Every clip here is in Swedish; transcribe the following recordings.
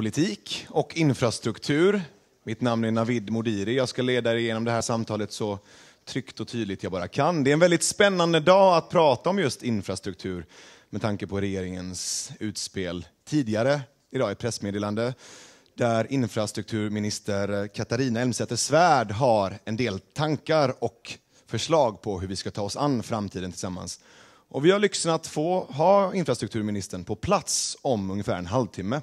transportpolitik och infrastruktur. Mitt namn är Navid Modiri. Jag ska leda er igenom det här samtalet så tryggt och tydligt jag bara kan. Det är en väldigt spännande dag att prata om just infrastruktur med tanke på regeringens utspel tidigare idag i pressmeddelande där infrastrukturminister Katarina Elmsäter-Svärd har en del tankar och förslag på hur vi ska ta oss an framtiden tillsammans. Och vi har lyxen att få ha infrastrukturministern på plats om ungefär en halvtimme.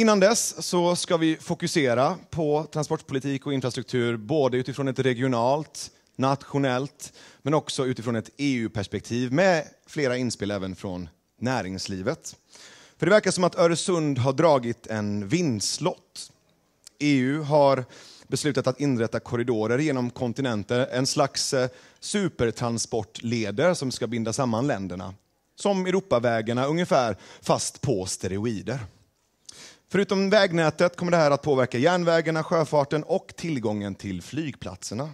Innan dess så ska vi fokusera på transportpolitik och infrastruktur både utifrån ett regionalt, nationellt men också utifrån ett EU-perspektiv med flera inspel även från näringslivet. För det verkar som att Öresund har dragit en vindslott. EU har beslutat att inrätta korridorer genom kontinenter, en slags eh, supertransportleder som ska binda samman länderna. Som Europavägarna ungefär, fast på steroider. Förutom vägnätet kommer det här att påverka järnvägarna, sjöfarten och tillgången till flygplatserna.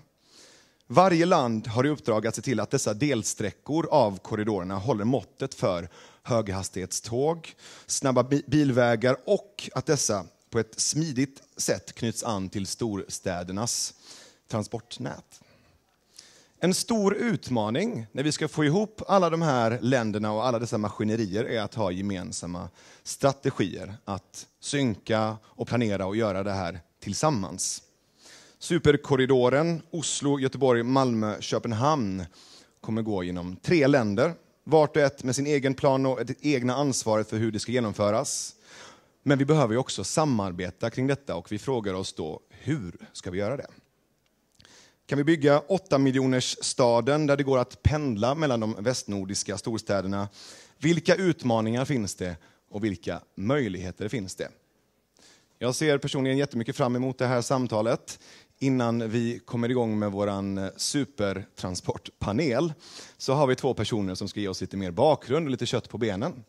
Varje land har i uppdrag att se till att dessa delsträckor av korridorerna håller måttet för höghastighetståg, snabba bilvägar och att dessa på ett smidigt sätt knyts an till storstädernas transportnät. En stor utmaning när vi ska få ihop alla de här länderna och alla dessa maskinerier är att ha gemensamma strategier, att synka och planera och göra det här tillsammans. Superkorridoren Oslo, Göteborg, Malmö, Köpenhamn kommer gå genom tre länder, vart och ett med sin egen plan och det egna ansvaret för hur det ska genomföras. Men vi behöver också samarbeta kring detta och vi frågar oss då, hur ska vi göra det? Kan vi bygga 8 miljoners staden där det går att pendla mellan de västnordiska storstäderna? Vilka utmaningar finns det och vilka möjligheter finns det? Jag ser personligen jättemycket fram emot det här samtalet. Innan vi kommer igång med vår eh, supertransportpanel så har vi två personer som ska ge oss lite mer bakgrund och lite kött på benen.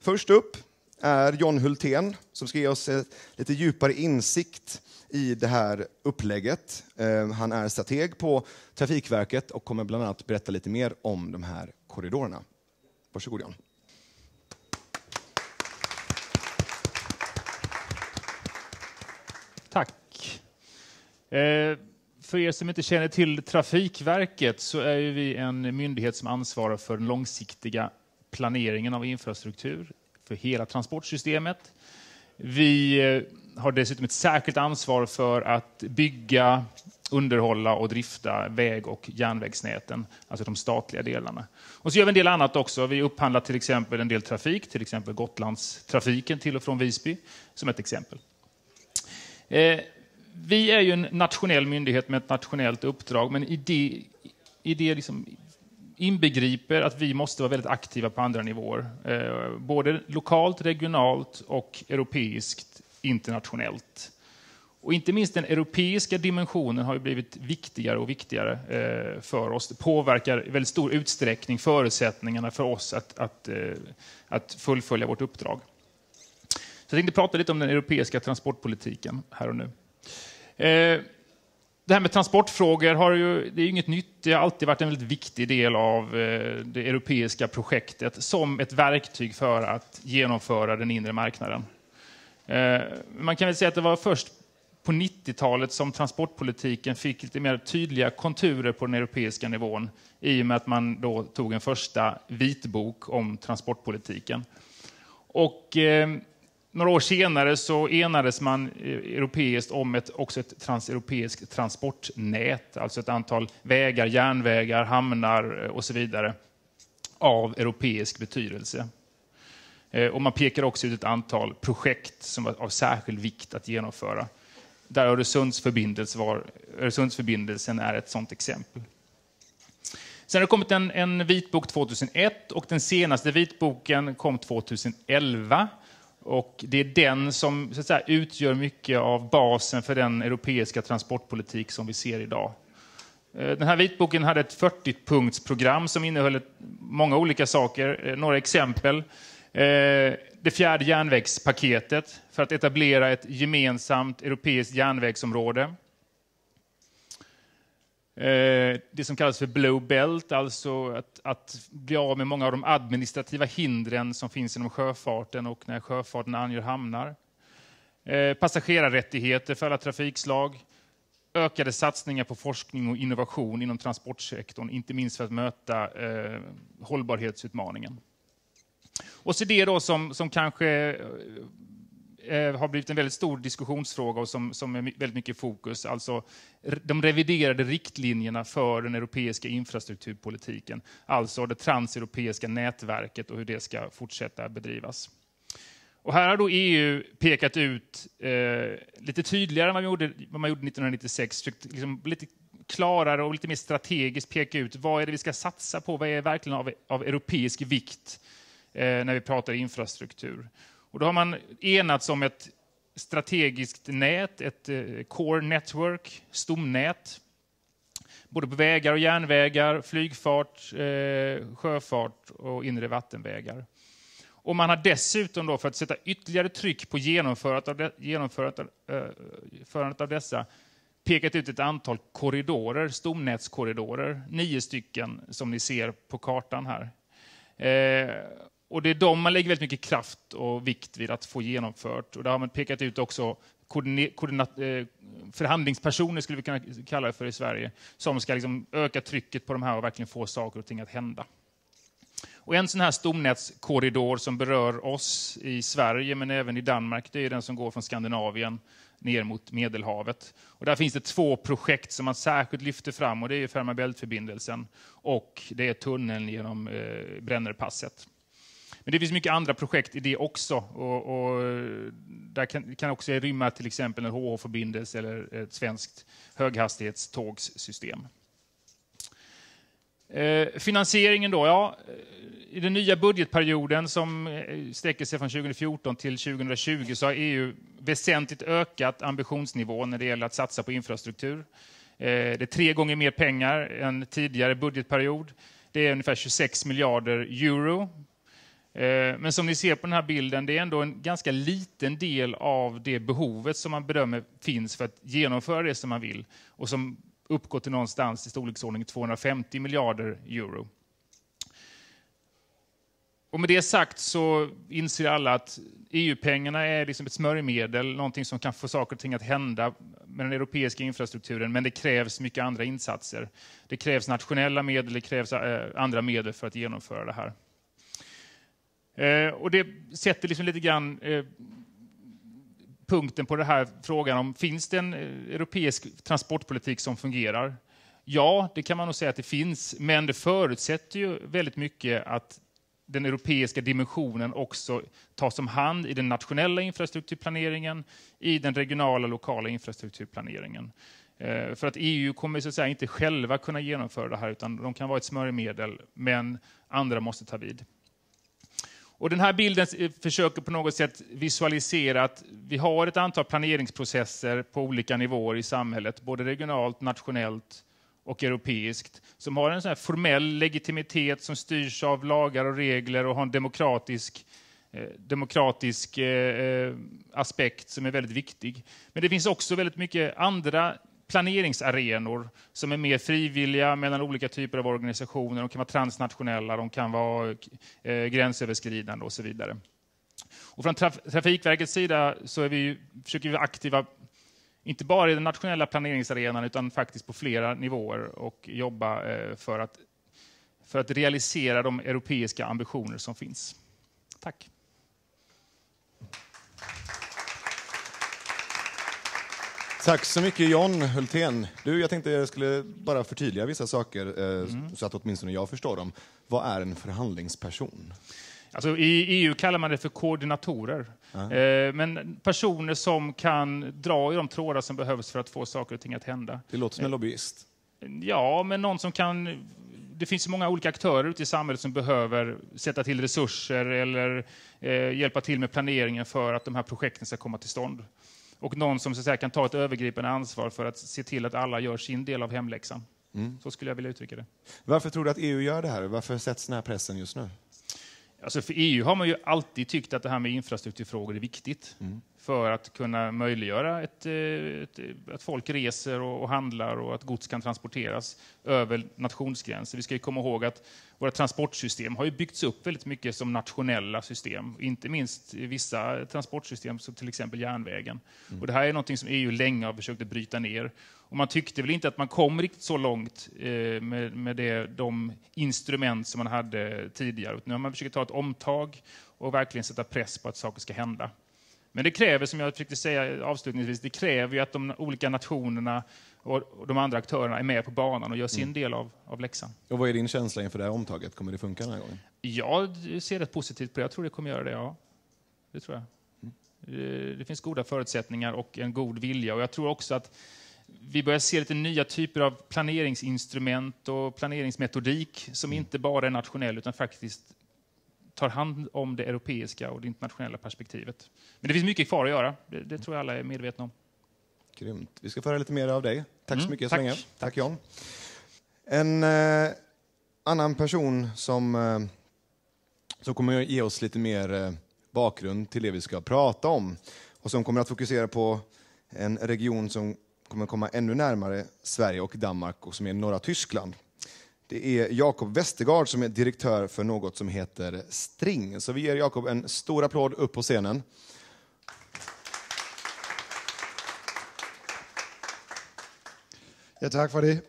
Först upp är John Hultén som ska ge oss lite djupare insikt i det här upplägget. Eh, han är strateg på Trafikverket och kommer bland annat berätta lite mer om de här korridorerna. Varsågod John. Tack. Eh, för er som inte känner till Trafikverket så är vi en myndighet som ansvarar för den långsiktiga planeringen av infrastruktur för hela transportsystemet. Vi eh, har dessutom ett särskilt ansvar för att bygga, underhålla och drifta väg och järnvägsnäten, alltså de statliga delarna. Och så gör vi en del annat också. Vi upphandlar till exempel en del trafik, till exempel Gotlandstrafiken till och från Visby, som ett exempel. Eh, vi är ju en nationell myndighet med ett nationellt uppdrag, men i det, i det liksom inbegriper att vi måste vara väldigt aktiva på andra nivåer. Eh, både lokalt, regionalt och europeiskt, internationellt. Och inte minst den europeiska dimensionen har blivit viktigare och viktigare eh, för oss. Det påverkar i väldigt stor utsträckning förutsättningarna för oss att, att, eh, att fullfölja vårt uppdrag. Så jag tänkte prata lite om den europeiska transportpolitiken här och nu. Eh, det här med transportfrågor har ju, det är inget nytt. Det har alltid varit en väldigt viktig del av eh, det europeiska projektet som ett verktyg för att genomföra den inre marknaden. Eh, man kan väl säga att det var först på 90-talet som transportpolitiken fick lite mer tydliga konturer på den europeiska nivån i och med att man då tog en första vitbok om transportpolitiken. Och eh, några år senare så enades man eh, europeiskt om ett, också ett transeuropeiskt transportnät, alltså ett antal vägar, järnvägar, hamnar eh, och så vidare av europeisk betydelse. Eh, och man pekar också ut ett antal projekt som var av särskild vikt att genomföra. Där Öresundsförbindelsen, var, Öresundsförbindelsen är ett sådant exempel. Sen har det kommit en, en vitbok 2001 och den senaste vitboken kom 2011 och det är den som så att säga, utgör mycket av basen för den europeiska transportpolitik som vi ser idag. Eh, den här vitboken hade ett 40-punktsprogram som innehöll många olika saker. Eh, några exempel. Eh, det fjärde järnvägspaketet för att etablera ett gemensamt europeiskt järnvägsområde. Eh, det som kallas för Blue Belt, alltså att, att bli av med många av de administrativa hindren som finns inom sjöfarten och när sjöfarten angör hamnar. Eh, passagerarrättigheter för alla trafikslag, ökade satsningar på forskning och innovation inom transportsektorn, inte minst för att möta eh, hållbarhetsutmaningen. Och så det då som, som kanske eh, eh, har blivit en väldigt stor diskussionsfråga och som, som är väldigt mycket fokus, alltså de reviderade riktlinjerna för den europeiska infrastrukturpolitiken, alltså det transeuropeiska nätverket och hur det ska fortsätta bedrivas. Och här har då EU pekat ut eh, lite tydligare än vad man gjorde, vad man gjorde 1996, liksom lite klarare och lite mer strategiskt peka ut vad är det vi ska satsa på, vad är verkligen av, av europeisk vikt eh, när vi pratar infrastruktur. Och då har man enats om ett strategiskt nät, ett eh, core network, stomnät, både på vägar och järnvägar, flygfart, eh, sjöfart och inre vattenvägar. Och man har dessutom, då, för att sätta ytterligare tryck på genomförandet av, de, genomförandet, äh, av dessa, pekat ut ett antal korridorer, stomnätskorridorer, nio stycken som ni ser på kartan här. Eh, och det är de man lägger väldigt mycket kraft och vikt vid att få genomfört. Och där har man pekat ut också eh, förhandlingspersoner, skulle vi kunna kalla det för i Sverige, som ska liksom öka trycket på de här och verkligen få saker och ting att hända. Och en sån här stomnätskorridor som berör oss i Sverige, men även i Danmark, det är den som går från Skandinavien ner mot Medelhavet. Och där finns det två projekt som man särskilt lyfter fram, och det är Fehmarn Bält-förbindelsen och det är tunneln genom eh, Brennerpasset. Men det finns mycket andra projekt i det också. Och, och där kan, kan också rymma till exempel en HH-förbindelse eller ett svenskt höghastighetstågssystem. Eh, finansieringen då, ja, i den nya budgetperioden som eh, sträcker sig från 2014 till 2020 så har EU väsentligt ökat ambitionsnivån när det gäller att satsa på infrastruktur. Eh, det är tre gånger mer pengar än tidigare budgetperiod. Det är ungefär 26 miljarder euro. Eh, men som ni ser på den här bilden, det är ändå en ganska liten del av det behovet som man bedömer finns för att genomföra det som man vill och som uppgår till någonstans i storleksordning 250 miljarder euro. Och med det sagt så inser alla att EU-pengarna är liksom ett smörjmedel, någonting som kan få saker och ting att hända med den europeiska infrastrukturen, men det krävs mycket andra insatser. Det krävs nationella medel, det krävs eh, andra medel för att genomföra det här. Eh, och det sätter liksom lite grann eh, punkten på den här frågan om finns det en eh, europeisk transportpolitik som fungerar? Ja, det kan man nog säga att det finns, men det förutsätter ju väldigt mycket att den europeiska dimensionen också tas om hand i den nationella infrastrukturplaneringen, i den regionala och lokala infrastrukturplaneringen. Eh, för att EU kommer så att säga inte själva kunna genomföra det här, utan de kan vara ett smörjmedel, men andra måste ta vid. Och den här bilden eh, försöker på något sätt visualisera att vi har ett antal planeringsprocesser på olika nivåer i samhället, både regionalt, nationellt och europeiskt, som har en sån formell legitimitet som styrs av lagar och regler och har en demokratisk, eh, demokratisk eh, eh aspekt som är väldigt viktig. Men det finns också väldigt mycket andra planeringsarenor som är mer frivilliga mellan olika typer av organisationer. De kan vara transnationella, de kan vara eh, gränsöverskridande och så vidare. Och från traf Trafikverkets sida så är vi, försöker vi vara aktiva inte bara i den nationella planeringsarenan utan faktiskt på flera nivåer och jobba eh, för att, för att realisera de europeiska ambitioner som finns. Tack. Tack så mycket John Hultén. Du, jag tänkte jag skulle bara förtydliga vissa saker eh, mm. så att åtminstone jag förstår dem. Vad är en förhandlingsperson? Alltså, I EU kallar man det för koordinatorer. Eh, men personer som kan dra i de trådar som behövs för att få saker och ting att hända. Det låter som en lobbyist. Ja, men någon som kan... Det finns många olika aktörer ute i samhället som behöver sätta till resurser eller eh, hjälpa till med planeringen för att de här projekten ska komma till stånd. Och någon som så säga, kan ta ett övergripande ansvar för att se till att alla gör sin del av hemläxan. Mm. Så skulle jag vilja uttrycka det. Varför tror du att EU gör det här? Varför sätts den här pressen just nu? Alltså för EU har man ju alltid tyckt att det här med infrastrukturfrågor är viktigt. Mm. För att kunna möjliggöra ett, eh, ett, att folk reser och, och, handlar och att gods kan transporteras över nationsgränser. Vi ska komma ihåg att våra transportsystem har ju byggts upp väldigt mycket som nationella system. Inte minst vissa transportsystem, som till exempel järnvägen. Mm. Och det här är något som EU länge har försökt att bryta ner. Och man tyckte väl inte att man kom riktigt så långt eh, med, med det, de instrument som man hade tidigare. Nu har man försökt ta ett omtag och verkligen sätta press på att saker ska hända. Men det kräver, som jag försökte säga avslutningsvis, det kräver ju att de olika nationerna och de andra aktörerna är med på banan och gör sin mm. del av, av läxan. Och vad är din känsla inför det här omtaget? Kommer det funka den här gången? Jag ser rätt positivt på det. Jag tror det kommer göra det, ja. Det tror jag. Mm. Det finns goda förutsättningar och en god vilja. Och jag tror också att vi börjar se lite nya typer av planeringsinstrument och planeringsmetodik som mm. inte bara är nationell utan faktiskt tar hand om det europeiska och det internationella perspektivet. Men det finns mycket kvar att göra, det, det tror jag alla är medvetna om. Grymt. Vi ska få höra lite mer av dig. Tack så mm, mycket så länge. Tack John. En eh, annan person som, eh, som kommer att ge oss lite mer eh, bakgrund till det vi ska prata om och som kommer att fokusera på en region som kommer komma ännu närmare Sverige och Danmark och som är norra Tyskland. Det är Jakob Westergaard som är direktör för något som heter String. Så vi ger Jakob en stor applåd upp på scenen. Ja, tack för det.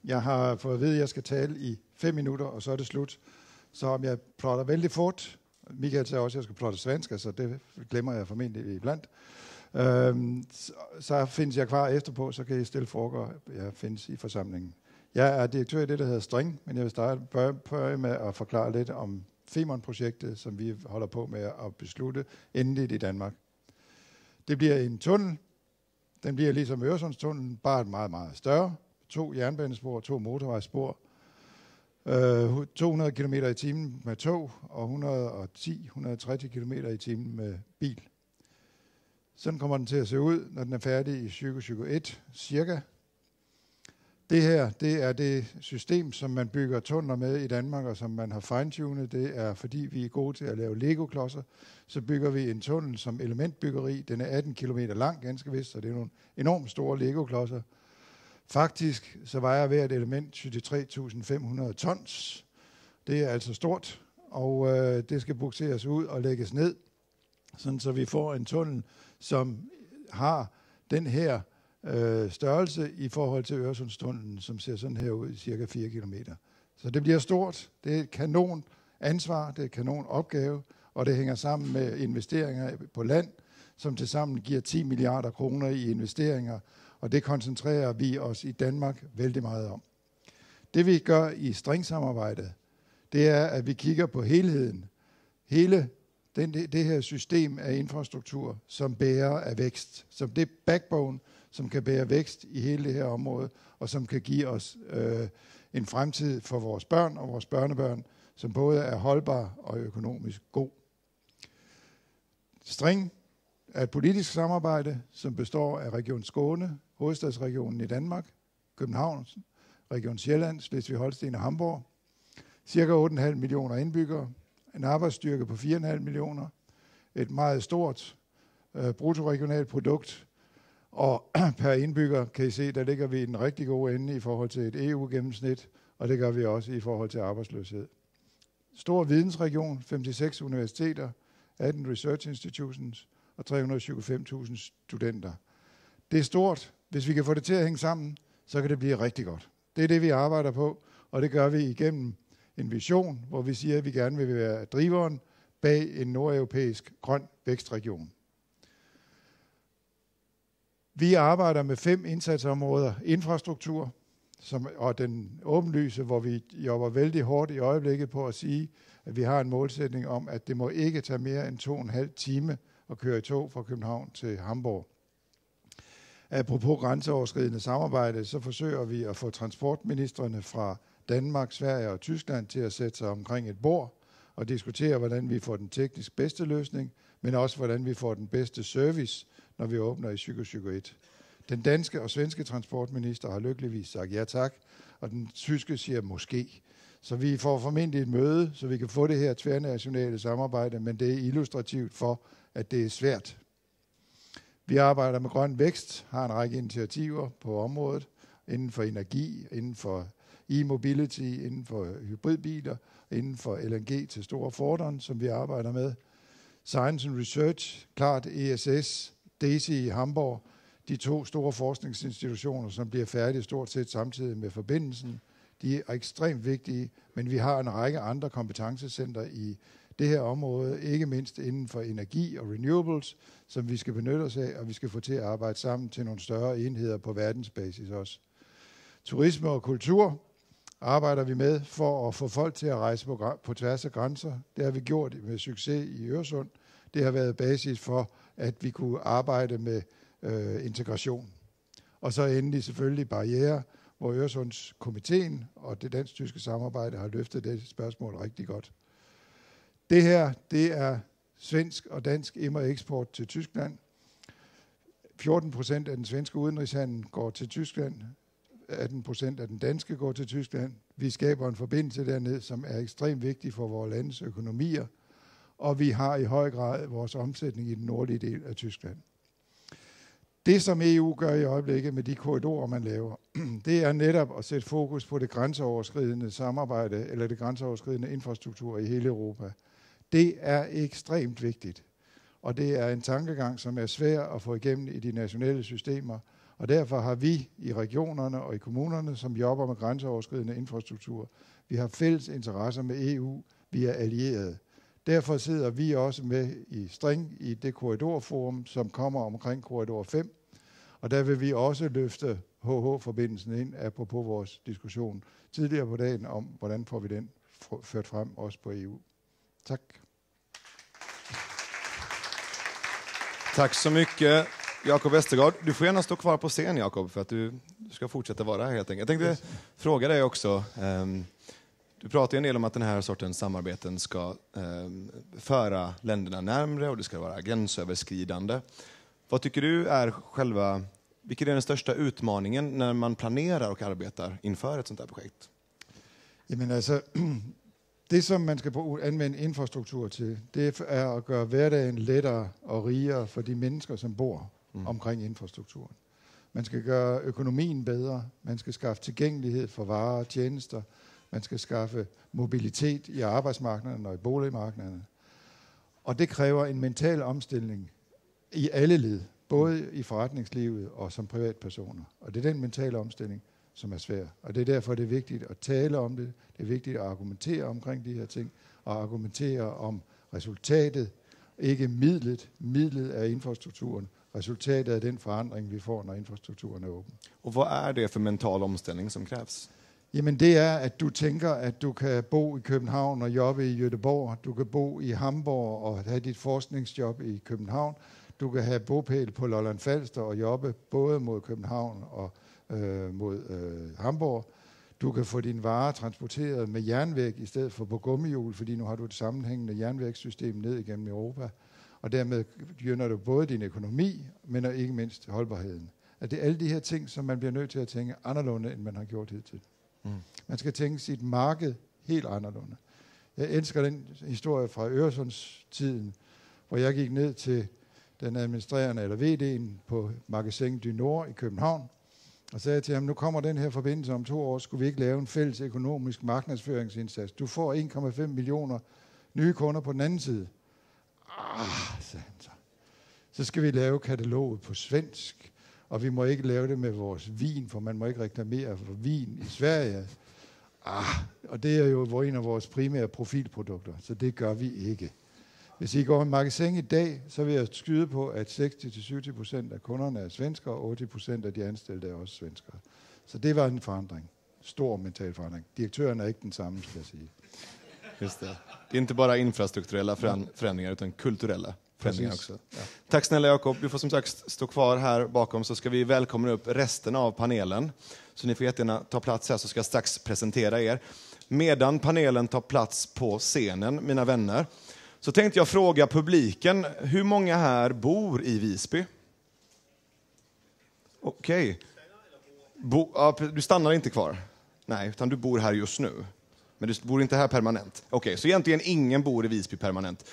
Jag har fått veta att jag ska tala i fem minuter, och så är det slut. Så om jag pratar väldigt fort, Michael sa också att jag ska prata svenska, så det glömmer jag förmodligen ibland. Så, så jag kvar efterpå, så kan jag ställa frågor. Jag finns i församlingen. Jeg er direktør i det, der hedder String, men jeg vil starte med at forklare lidt om Femern-projektet, som vi holder på med at beslutte endeligt i Danmark. Det bliver en tunnel, den bliver ligesom Øresundstunnelen, bare meget, meget større. To jernbanespor, to motorvejsspor, øh, 200 km i timen med tog og 110-130 km i timen med bil. Sådan kommer den til at se ud, når den er færdig i 2021 cirka. Det her, det er det system, som man bygger tunneler med i Danmark, og som man har fine-tunet. Det er, fordi vi er gode til at lave Lego-klodser, så bygger vi en tunnel som elementbyggeri. Den er 18 km lang, ganske vist, så det er nogle enormt store Lego-klodser. Faktisk så vejer hvert element 73.500 tons. Det er altså stort, og øh, det skal bukseres ud og lægges ned, sådan så vi får en tunnel, som har den her øh, størrelse i forhold til Øresundstunnelen, som ser sådan her ud cirka 4 km. Så det bliver stort. Det er et kanon ansvar, det er et kanon opgave, og det hænger sammen med investeringer på land, som til sammen giver 10 milliarder kroner i investeringer, og det koncentrerer vi os i Danmark vældig meget om. Det vi gør i stringsamarbejdet, det er, at vi kigger på helheden. Hele den, det, det her system af infrastruktur, som bærer af vækst, som det backbone, som kan bære vækst i hele det her område, og som kan give os øh, en fremtid for vores børn og vores børnebørn, som både er holdbar og økonomisk god. String er et politisk samarbejde, som består af Region Skåne, hovedstadsregionen i Danmark, København, Region Sjælland, Slesvig-Holsten og Hamburg. Cirka 8,5 millioner indbyggere, en arbejdsstyrke på 4,5 millioner, et meget stort øh, bruttoregionalt produkt, og per indbygger kan I se, der ligger vi i den rigtig gode ende i forhold til et EU-gennemsnit, og det gør vi også i forhold til arbejdsløshed. Stor vidensregion, 56 universiteter, 18 research institutions og 325.000 studenter. Det er stort. Hvis vi kan få det til at hænge sammen, så kan det blive rigtig godt. Det er det, vi arbejder på, og det gør vi igennem en vision, hvor vi siger, at vi gerne vil være driveren bag en nordeuropæisk grøn vækstregion. Vi arbejder med fem indsatsområder. Infrastruktur, som, og den åbenlyse, hvor vi jobber vældig hårdt i øjeblikket på at sige, at vi har en målsætning om, at det må ikke tage mere end to og en halv time at køre i tog fra København til Hamburg. Apropos grænseoverskridende samarbejde, så forsøger vi at få transportministerne fra Danmark, Sverige og Tyskland til at sætte sig omkring et bord og diskutere, hvordan vi får den teknisk bedste løsning, men også hvordan vi får den bedste service, når vi åbner i 2021. Den danske og svenske transportminister har lykkeligvis sagt ja tak, og den tyske siger måske. Så vi får formentlig et møde, så vi kan få det her tværnationale samarbejde, men det er illustrativt for, at det er svært. Vi arbejder med grøn vækst, har en række initiativer på området, inden for energi, inden for e-mobility inden for hybridbiler, inden for LNG til store forderen, som vi arbejder med. Science and Research, klart ESS, DESI i Hamburg, de to store forskningsinstitutioner, som bliver færdige stort set samtidig med forbindelsen. De er ekstremt vigtige, men vi har en række andre kompetencecenter i det her område, ikke mindst inden for energi og renewables, som vi skal benytte os af, og vi skal få til at arbejde sammen til nogle større enheder på verdensbasis også. Turisme og kultur arbejder vi med for at få folk til at rejse på, på tværs af grænser. Det har vi gjort med succes i Øresund. Det har været basis for, at vi kunne arbejde med øh, integration. Og så endelig selvfølgelig barriere, hvor Øresundskomiteen og det dansk-tyske samarbejde har løftet det spørgsmål rigtig godt. Det her, det er svensk og dansk immer eksport til Tyskland. 14 procent af den svenske udenrigshandel går til Tyskland. 18 procent af den danske går til Tyskland. Vi skaber en forbindelse dernede, som er ekstremt vigtig for vores landes økonomier. Og vi har i høj grad vores omsætning i den nordlige del af Tyskland. Det, som EU gør i øjeblikket med de korridorer, man laver, det er netop at sætte fokus på det grænseoverskridende samarbejde, eller det grænseoverskridende infrastruktur i hele Europa. Det er ekstremt vigtigt. Og det er en tankegang, som er svær at få igennem i de nationale systemer. Og derfor har vi i regionerne og i kommunerne, som jobber med grænseoverskridende infrastruktur, vi har fælles interesser med EU, vi er allierede. Derfor sidder vi også med i String i det korridorforum, som kommer omkring korridor 5. Og der vil vi også løfte HH-forbindelsen ind, apropos vores diskussion tidligere på dagen om, hvordan får vi den ført frem også på EU. Tack. Tack så mycket, Jakob Westergaard. Du får gärna stå kvar på scen, Jakob, för att du, du ska fortsätta vara här helt enkelt. Jag tänkte yes. fråga dig också. Um, du pratar en del om att den här sortens samarbeten ska um, föra länderna närmre och det ska vara gränsöverskridande. Vad tycker du är själva, vilken är den största utmaningen när man planerar och arbetar inför ett sånt här projekt? Jag menar, alltså, Det, som man skal bruge, anvende infrastruktur til, det er at gøre hverdagen lettere og rigere for de mennesker, som bor mm. omkring infrastrukturen. Man skal gøre økonomien bedre, man skal skaffe tilgængelighed for varer og tjenester, man skal skaffe mobilitet i arbejdsmarkederne og i boligmarkederne. Og det kræver en mental omstilling i alle led, både i forretningslivet og som privatpersoner. Og det er den mentale omstilling, som er svær. Og det er derfor, det er vigtigt at tale om det. Det er vigtigt at argumentere omkring de her ting, og argumentere om resultatet, ikke midlet. Midlet er infrastrukturen. Resultatet er den forandring, vi får, når infrastrukturen er åben. Og hvad er det for mental omstilling, som kræves? Jamen det er, at du tænker, at du kan bo i København og jobbe i Göteborg. Du kan bo i Hamburg og have dit forskningsjob i København. Du kan have bopæl på Lolland Falster og jobbe både mod København og øh, mod øh, Hamburg. Du kan få dine varer transporteret med jernvæg i stedet for på gummihjul, fordi nu har du et sammenhængende jernvægssystem ned igennem Europa. Og dermed gynnar du både din økonomi, men og ikke mindst holdbarheden. At det er alle de her ting, som man bliver nødt til at tænke anderledes, end man har gjort hidtil. Mm. Man skal tænke sit marked helt anderledes. Jeg elsker den historie fra Øresundstiden, hvor jeg gik ned til den administrerende, eller VD'en på Magasin du Nord i København, og sagde til ham, nu kommer den her forbindelse om to år, skulle vi ikke lave en fælles økonomisk markedsføringsindsats? Du får 1,5 millioner nye kunder på den anden side. Ah, sagde han så. Så skal vi lave kataloget på svensk, og vi må ikke lave det med vores vin, for man må ikke reklamere for vin i Sverige. Ah, og det er jo en af vores primære profilprodukter, så det gør vi ikke. Hvis I går i magasin i dag, så vil jeg skyde på, at 60–70 % af kunderne er svenskere, og 80 % af de anstillede er også svenskere. Så det var en forandring. Stor mental forandring. Direktøren är inte den samme, skal jeg sige. Just det. Det är inte bara infrastrukturella förändringar, utan kulturella förändringar också. Ja. Tack snälla Jakob. Du får som sagt stå kvar här bakom så ska vi välkomna upp resten av panelen. Så ni får jättegärna ta plats här så ska jag strax presentera er. Medan panelen tar plats på scenen, mina vänner, så tänkte jag fråga publiken, hur många här bor i Visby? Okej. Okay. Bo, ja, du stannar inte kvar? Nej, utan du bor här just nu. Men du bor inte här permanent? Okej, okay, så egentligen ingen bor i Visby permanent.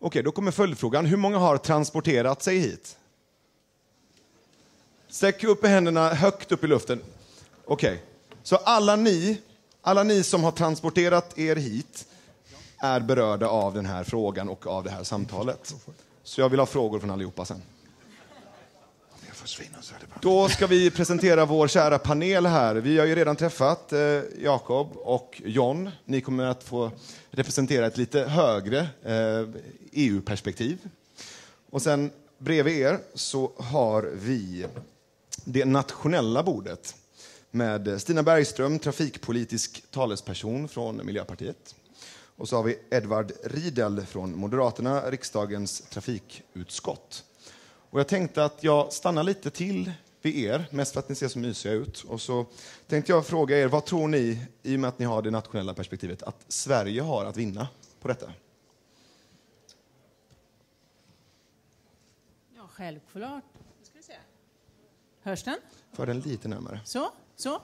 Okej, då kommer följdfrågan. Hur många har transporterat sig hit? Sträck upp händerna högt upp i luften. Okej, så alla ni Alla ni som har transporterat er hit är berörda av den här frågan och av det här samtalet. Så jag vill ha frågor från allihopa sen. Försvinner så är det bara. Då ska vi presentera vår kära panel här. Vi har ju redan träffat eh, Jakob och John. Ni kommer att få representera ett lite högre eh, EU-perspektiv. Och sen bredvid er så har vi det nationella bordet med Stina Bergström, trafikpolitisk talesperson från Miljöpartiet. Och så har vi Edvard Riedel från Moderaterna, riksdagens trafikutskott. Och jag tänkte att jag stannar lite till vid er, mest för att ni ser så mysiga ut. Och så tänkte jag fråga er, vad tror ni, i och med att ni har det nationella perspektivet, att Sverige har att vinna på detta? Ja, självklart. Ska vi se. Hörs den? För den lite närmare. Så, så.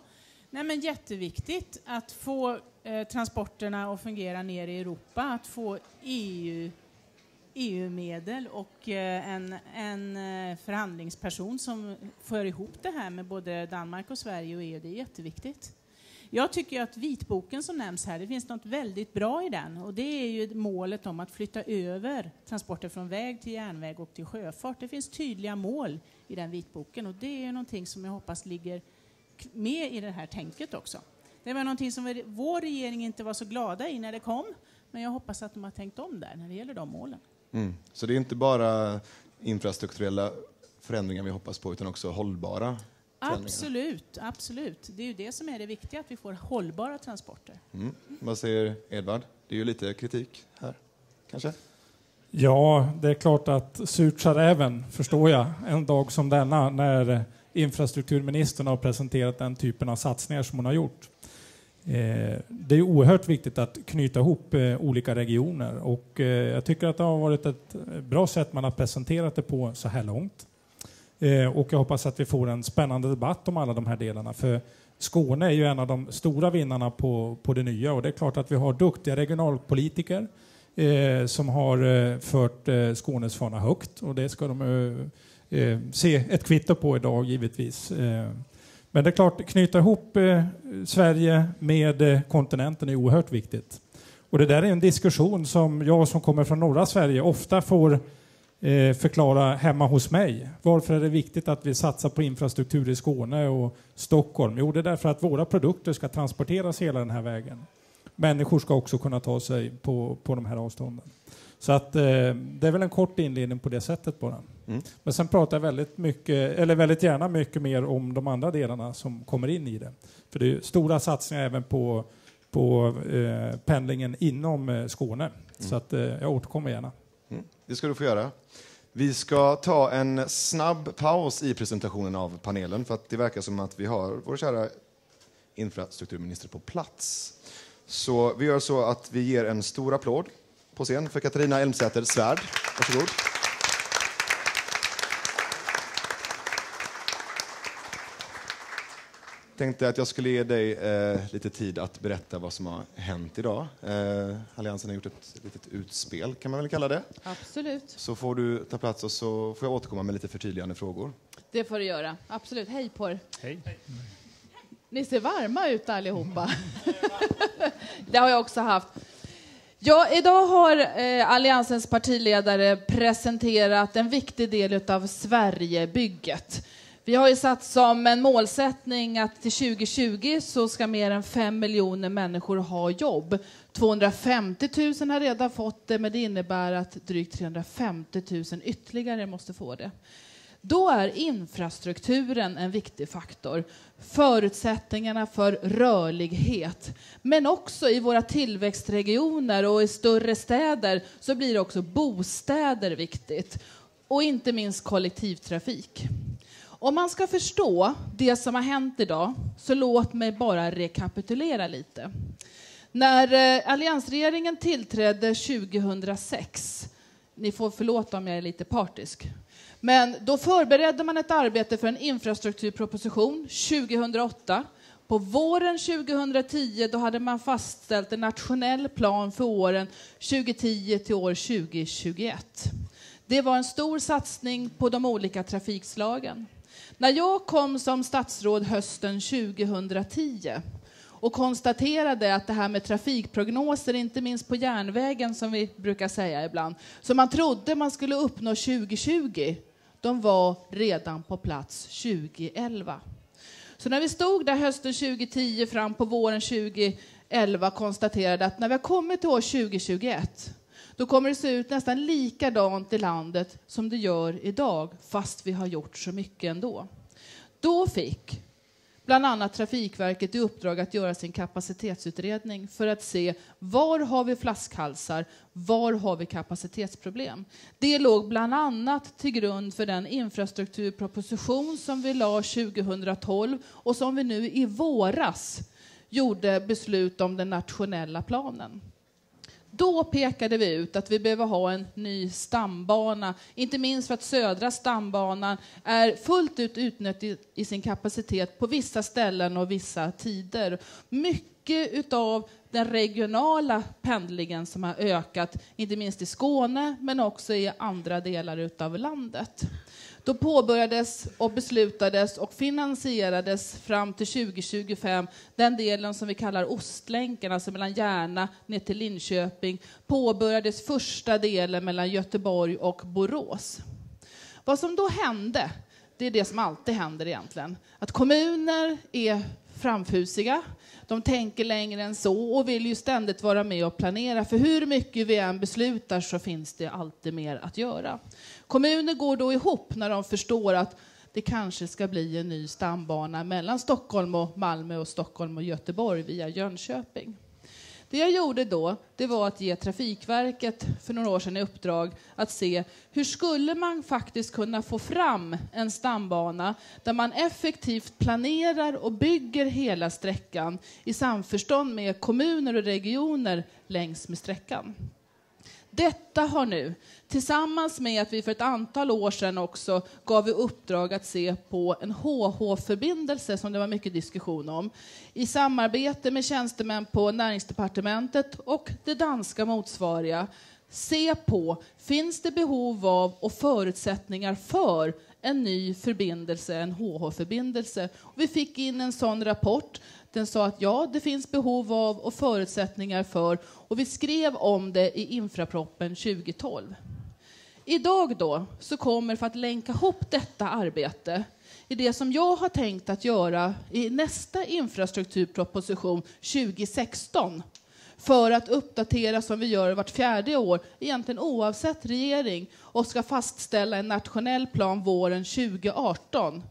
Nej, men jätteviktigt att få eh, transporterna att fungera ner i Europa, att få EU, EU-medel och eh, en, en eh, förhandlingsperson som för ihop det här med både Danmark och Sverige och EU. Det är jätteviktigt. Jag tycker att vitboken som nämns här, det finns något väldigt bra i den och det är ju målet om att flytta över transporter från väg till järnväg och till sjöfart. Det finns tydliga mål i den vitboken och det är någonting som jag hoppas ligger med i det här tänket också. Det var någonting som vår regering inte var så glada i när det kom, men jag hoppas att de har tänkt om där när det gäller de målen. Mm. Så det är inte bara infrastrukturella förändringar vi hoppas på, utan också hållbara förändringar. Absolut, absolut. Det är ju det som är det viktiga, att vi får hållbara transporter. Mm. Vad säger Edvard? Det är ju lite kritik här, kanske? Ja, det är klart att surt sa räven, förstår jag, en dag som denna när infrastrukturministern har presenterat den typen av satsningar som hon har gjort. Eh, Det är oerhört viktigt att knyta ihop eh, olika regioner och eh, jag tycker att det har varit ett bra sätt man har presenterat det på så här långt. Eh, Och jag hoppas att vi får en spännande debatt om alla de här delarna. För Skåne är ju en av de stora vinnarna på, på det nya och det är klart att vi har duktiga regionalpolitiker eh, som har eh, fört eh, Skånes fana högt och det ska de eh, eh se ett kvitto på idag givetvis. Eh, men det är klart, knyta ihop eh, Sverige med eh, kontinenten är oerhört viktigt. Och det där är en diskussion som jag som kommer från norra Sverige ofta får eh, förklara hemma hos mig. Varför är det viktigt att vi satsar på infrastruktur i Skåne och Stockholm? Jo, det är därför att våra produkter ska transporteras hela den här vägen. Människor ska också kunna ta sig på, på de här avstånden. Så att, eh, det är väl en kort inledning på det sättet bara. Mm. Men sen pratar jag väldigt, mycket, eller väldigt gärna mycket mer om de andra delarna som kommer in i det. För det är stora satsningar även på, på eh, pendlingen inom eh, Skåne. Så att, eh, jag återkommer gärna. Mm. Det ska du få göra. Vi ska ta en snabb paus i presentationen av panelen för att det verkar som att vi har vår kära infrastrukturminister på plats. Så vi gör så att vi ger en stor applåd på scen för Katarina Elmsäter Svärd. Varsågod. Tänkte att jag skulle ge dig eh, lite tid att berätta vad som har hänt idag. Eh, Alliansen har gjort ett litet utspel, kan man väl kalla det. Absolut. Så får du ta plats och så får jag återkomma med lite förtydligande frågor. Det får du göra. Absolut. Hej på er. Hej. Ni ser varma ut allihopa. det har jag också haft. Ja, idag har eh, Alliansens partiledare presenterat en viktig del av Sverigebygget. Vi har ju satt som en målsättning att till 2020 så ska mer än 5 miljoner människor ha jobb. 250 000 har redan fått det, men det innebär att drygt 350 000 ytterligare måste få det. Då är infrastrukturen en viktig faktor. Förutsättningarna för rörlighet. Men också i våra tillväxtregioner och i större städer så blir också bostäder viktigt. Och inte minst kollektivtrafik. Om man ska förstå det som har hänt idag så låt mig bara rekapitulera lite. När eh, alliansregeringen tillträdde 2006, ni får förlåta om jag är lite partisk, men då förberedde man ett arbete för en infrastrukturproposition 2008. På våren 2010 då hade man fastställt en nationell plan för åren 2010 till år 2021. Det var en stor satsning på de olika trafikslagen. När jag kom som statsråd hösten 2010 och konstaterade att det här med trafikprognoser, inte minst på järnvägen som vi brukar säga ibland, som man trodde man skulle uppnå 2020, de var redan på plats 2011. Så när vi stod där hösten 2010 fram på våren 2011 konstaterade att när vi har kommit till år 2021 då kommer det se ut nästan likadant i landet som det gör idag, fast vi har gjort så mycket ändå. Då fick bland annat Trafikverket i uppdrag att göra sin kapacitetsutredning för att se var har vi flaskhalsar, var har vi kapacitetsproblem. Det låg bland annat till grund för den infrastrukturproposition som vi la 2012 och som vi nu i våras gjorde beslut om den nationella planen. Då pekade vi ut att vi behöver ha en ny stambana, inte minst för att södra stambanan är fullt ut utnyttjad i sin kapacitet på vissa ställen och vissa tider. Mycket av den regionala pendlingen som har ökat, inte minst i Skåne men också i andra delar av landet. Då påbörjades och beslutades och finansierades fram till 2025 den delen som vi kallar Ostlänken, alltså mellan Järna ner till Linköping, påbörjades första delen mellan Göteborg och Borås. Vad som då hände, det är det som alltid händer egentligen, att kommuner är framfusiga, de tänker längre än så och vill ju ständigt vara med och planera. För hur mycket vi än beslutar så finns det alltid mer att göra. Kommuner går då ihop när de förstår att det kanske ska bli en ny stambana mellan Stockholm och Malmö och Stockholm och Göteborg via Jönköping. Det jag gjorde då, det var att ge Trafikverket för några år sedan i uppdrag att se hur skulle man faktiskt kunna få fram en stambana där man effektivt planerar och bygger hela sträckan i samförstånd med kommuner och regioner längs med sträckan. Detta har nu, tillsammans med att vi för ett antal år sedan också gav i uppdrag att se på en HH-förbindelse, som det var mycket diskussion om, i samarbete med tjänstemän på Näringsdepartementet och det danska motsvariga, se på, finns det behov av och förutsättningar för en ny förbindelse, en HH-förbindelse? Vi fick in en sån rapport den sa att ja, det finns behov av och förutsättningar för och vi skrev om det i infraproppen 2012. Idag då så kommer för att länka ihop detta arbete i det som jag har tänkt att göra i nästa infrastrukturproposition 2016 för att uppdatera som vi gör vart fjärde år, egentligen oavsett regering, och ska fastställa en nationell plan våren 2018.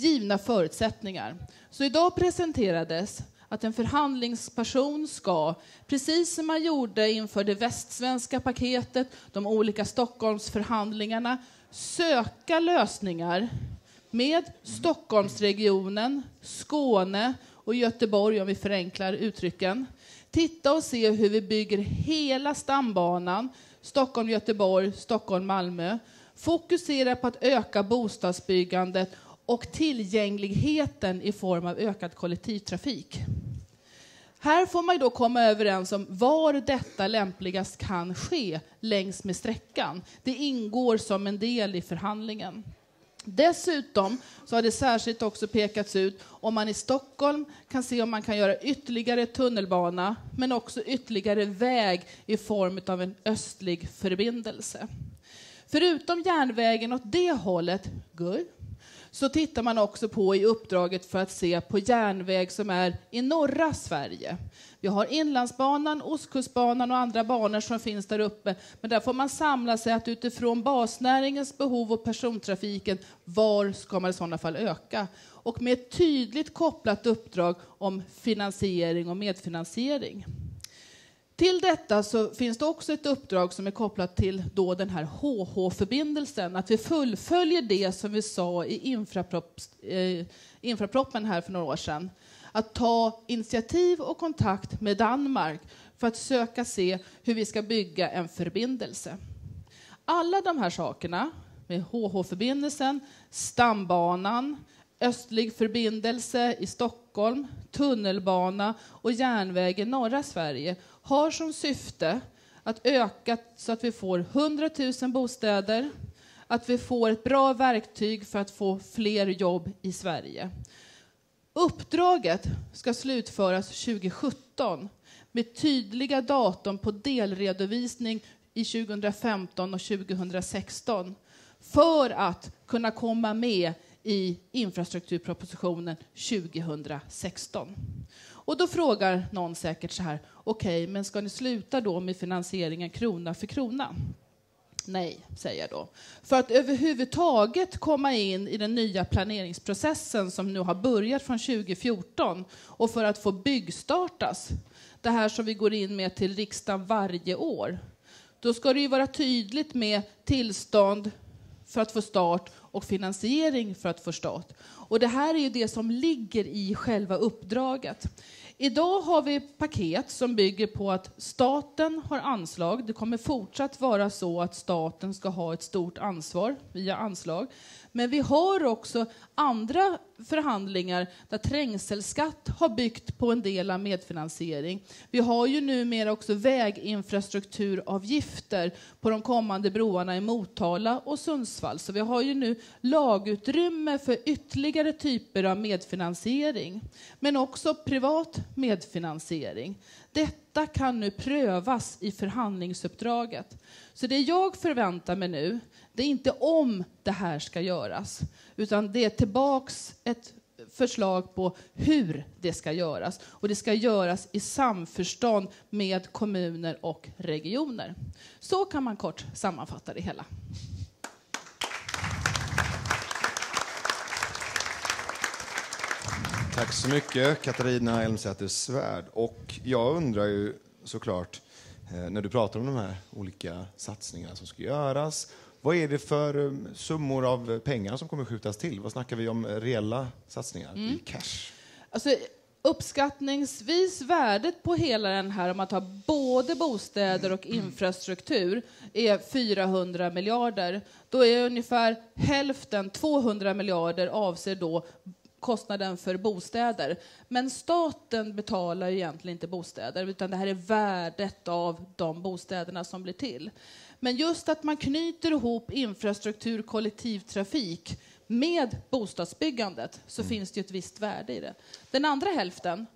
Givna förutsättningar. Så idag presenterades att en förhandlingsperson ska, precis som man gjorde inför det västsvenska paketet, de olika Stockholmsförhandlingarna, söka lösningar med Stockholmsregionen, Skåne och Göteborg, om vi förenklar uttrycken. Titta och se hur vi bygger hela stambanan, Stockholm-Göteborg, Stockholm-Malmö. Fokusera på att öka bostadsbyggandet och tillgängligheten i form av ökad kollektivtrafik. Här får man då komma överens om var detta lämpligast kan ske längs med sträckan. Det ingår som en del i förhandlingen. Dessutom så har det särskilt också pekats ut om man i Stockholm kan se om man kan göra ytterligare tunnelbana, men också ytterligare väg i form av en östlig förbindelse. Förutom järnvägen åt det hållet, good, så tittar man också på i uppdraget för att se på järnväg som är i norra Sverige. Vi har Inlandsbanan, Ostkustbanan och andra banor som finns där uppe. Men där får man samla sig att utifrån basnäringens behov och persontrafiken, var ska man i sådana fall öka? Och med ett tydligt kopplat uppdrag om finansiering och medfinansiering. Till detta så finns det också ett uppdrag som är kopplat till då den här HH-förbindelsen, att vi fullföljer det som vi sa i infraprop, eh, infraproppen här för några år sedan. Att ta initiativ och kontakt med Danmark för att söka se hur vi ska bygga en förbindelse. Alla de här sakerna, med HH-förbindelsen, stambanan, östlig förbindelse i Stockholm, tunnelbana och järnväg i norra Sverige har som syfte att öka så att vi får 100 000 bostäder, att vi får ett bra verktyg för att få fler jobb i Sverige. Uppdraget ska slutföras 2017 med tydliga datum på delredovisning i 2015 och 2016 för att kunna komma med i infrastrukturpropositionen 2016. Och då frågar någon säkert så här, okej, okay, men ska ni sluta då med finansieringen krona för krona? Nej, säger jag då. För att överhuvudtaget komma in i den nya planeringsprocessen som nu har börjat från 2014 och för att få byggstartas, det här som vi går in med till riksdagen varje år, då ska det ju vara tydligt med tillstånd för att få start och finansiering för att få start. Och det här är ju det som ligger i själva uppdraget. Idag har vi paket som bygger på att staten har anslag. Det kommer fortsatt vara så att staten ska ha ett stort ansvar via anslag. Men vi har också andra förhandlingar där trängselskatt har byggt på en del av medfinansiering. Vi har ju numera också väginfrastrukturavgifter på de kommande broarna i Motala och Sundsvall. Så vi har ju nu lagutrymme för ytterligare typer av medfinansiering, men också privat medfinansiering. Detta kan nu prövas i förhandlingsuppdraget. Så det jag förväntar mig nu, det är inte om det här ska göras, utan det är tillbaks ett förslag på hur det ska göras. Och det ska göras i samförstånd med kommuner och regioner. Så kan man kort sammanfatta det hela. Tack så mycket, Katarina Elmsäter-Svärd. Och jag undrar ju såklart, eh, när du pratar om de här olika satsningarna som ska göras, vad är det för eh, summor av pengar som kommer skjutas till? Vad snackar vi om reella satsningar mm. i cash? Alltså, uppskattningsvis värdet på hela den här, om man tar både bostäder och infrastruktur, är 400 miljarder. Då är ungefär hälften, 200 miljarder, avser då kostnaden för bostäder. Men staten betalar egentligen inte bostäder, utan det här är värdet av de bostäderna som blir till. Men just att man knyter ihop infrastruktur, kollektivtrafik med bostadsbyggandet så mm. finns det ett visst värde i det. Den andra hälften,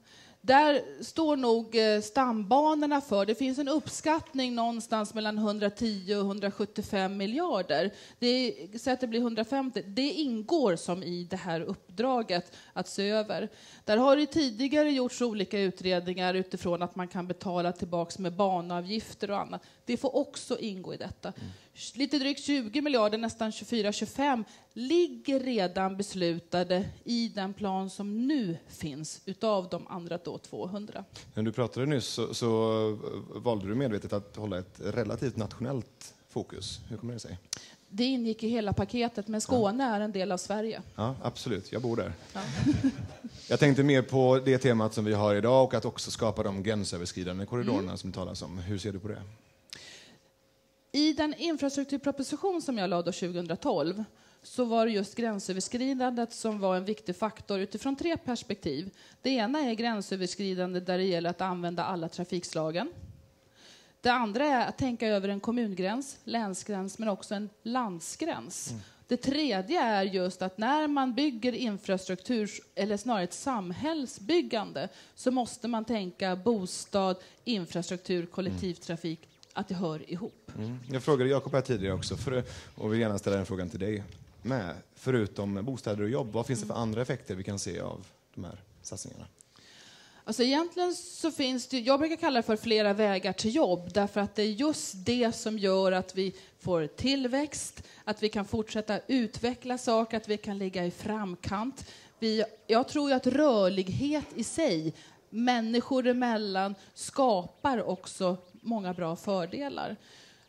där står nog eh, stambanorna för. Det finns en uppskattning någonstans mellan 110 och 175 miljarder. Det, säg att det blir 150. Det ingår som i det här uppdraget att se över. Där har det tidigare gjorts olika utredningar utifrån att man kan betala tillbaka med banavgifter och annat. Det får också ingå i detta. Mm. Lite drygt 20 miljarder, nästan 24-25, ligger redan beslutade i den plan som nu finns utav de andra då 200. När du pratade nyss så, så valde du medvetet att hålla ett relativt nationellt fokus. Hur kommer det sig? Det ingick i hela paketet, men Skåne ja. är en del av Sverige. Ja, absolut. Jag bor där. Ja. Jag tänkte mer på det temat som vi har idag och att också skapa de gränsöverskridande korridorerna mm. som talas om. Hur ser du på det? I den infrastrukturproposition som jag lade 2012 så var det just gränsöverskridandet som var en viktig faktor utifrån tre perspektiv. Det ena är gränsöverskridande där det gäller att använda alla trafikslagen. Det andra är att tänka över en kommungräns, länsgräns, men också en landsgräns. Mm. Det tredje är just att när man bygger infrastruktur, eller snarare ett samhällsbyggande, så måste man tänka bostad, infrastruktur, kollektivtrafik, att det hör ihop. Mm. Jag frågade Jakob här tidigare också, för, och vill gärna ställa den frågan till dig med. Förutom bostäder och jobb, vad finns det för andra effekter vi kan se av de här satsningarna? Alltså egentligen så finns det, jag brukar kalla det för flera vägar till jobb, därför att det är just det som gör att vi får tillväxt, att vi kan fortsätta utveckla saker, att vi kan ligga i framkant. Vi, jag tror att rörlighet i sig, människor emellan, skapar också många bra fördelar.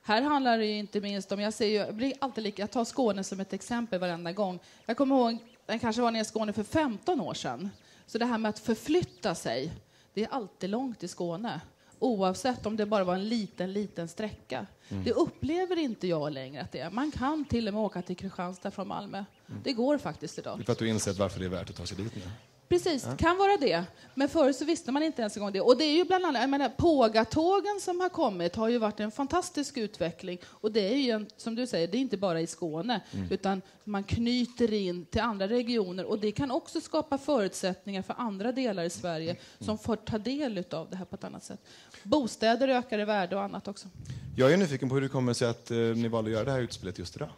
Här handlar det inte minst om, jag, ser ju, jag blir alltid lika, jag tar Skåne som ett exempel varenda gång. Jag kommer ihåg, den kanske var nere i Skåne för 15 år sedan. Så det här med att förflytta sig, det är alltid långt i Skåne. Oavsett om det bara var en liten, liten sträcka. Mm. Det upplever inte jag längre att det är. Man kan till och med åka till Kristianstad från Malmö. Mm. Det går faktiskt idag. Det är för att du insett varför det är värt att ta sig dit nu? Precis, kan vara det. Men förut så visste man inte ens en gång det. Och det är ju bland annat, jag menar, Pågatågen som har kommit har ju varit en fantastisk utveckling. Och det är ju, en, som du säger, det är inte bara i Skåne, utan man knyter in till andra regioner. Och det kan också skapa förutsättningar för andra delar i Sverige som får ta del av det här på ett annat sätt. Bostäder ökar i värde och annat också. Jag är nyfiken på hur det kommer sig att eh, ni valde att göra det här utspelet just idag.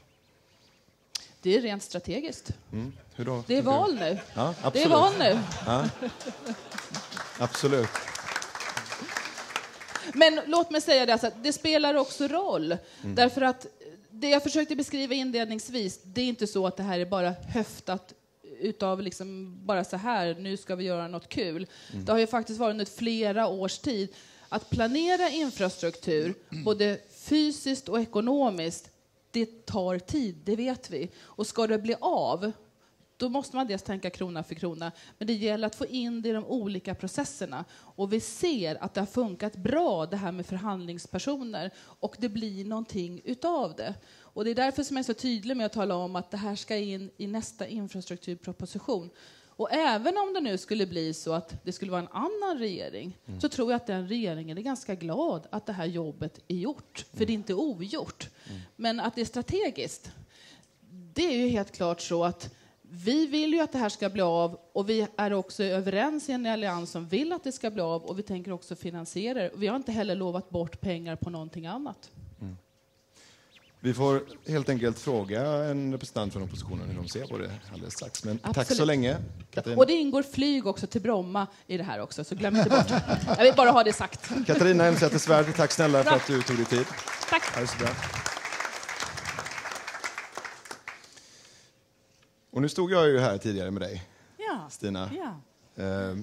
Det är rent strategiskt. Mm. Det är val nu. Ja, Det är val nu. Absolut. Men låt mig säga det, alltså, det spelar också roll. Därför att det jag försökte beskriva inledningsvis, det är inte så att det här är bara höftat utav liksom bara så här, nu ska vi göra något kul. Det har ju faktiskt varit under flera års tid. Att planera infrastruktur, både fysiskt och ekonomiskt, det tar tid, det vet vi. Och ska det bli av, då måste man dels tänka krona för krona, men det gäller att få in det i de olika processerna. Och vi ser att det har funkat bra, det här med förhandlingspersoner, och det blir någonting utav det. Och det är därför som jag är så tydlig med att tala om att det här ska in i nästa infrastrukturproposition. Och även om det nu skulle bli så att det skulle vara en annan regering, så tror jag att den regeringen är ganska glad att det här jobbet är gjort, för det är inte ogjort. Men att det är strategiskt, det är ju helt klart så att vi vill ju att det här ska bli av och vi är också överens i en allians som vill att det ska bli av och vi tänker också finansiera det. Vi har inte heller lovat bort pengar på någonting annat. Vi får helt enkelt fråga en representant från oppositionen hur de ser på det alldeles strax. Men tack Absolut. så länge, Katarina. Och det ingår flyg också till Bromma i det här också, så glöm inte bort. Jag vill bara ha det sagt. Katarina Elmsäter-Svärd, tack snälla för Bra. att du tog dig tid. Tack. Och nu stod jag ju här tidigare med dig, Ja. Stina. ja. Eh,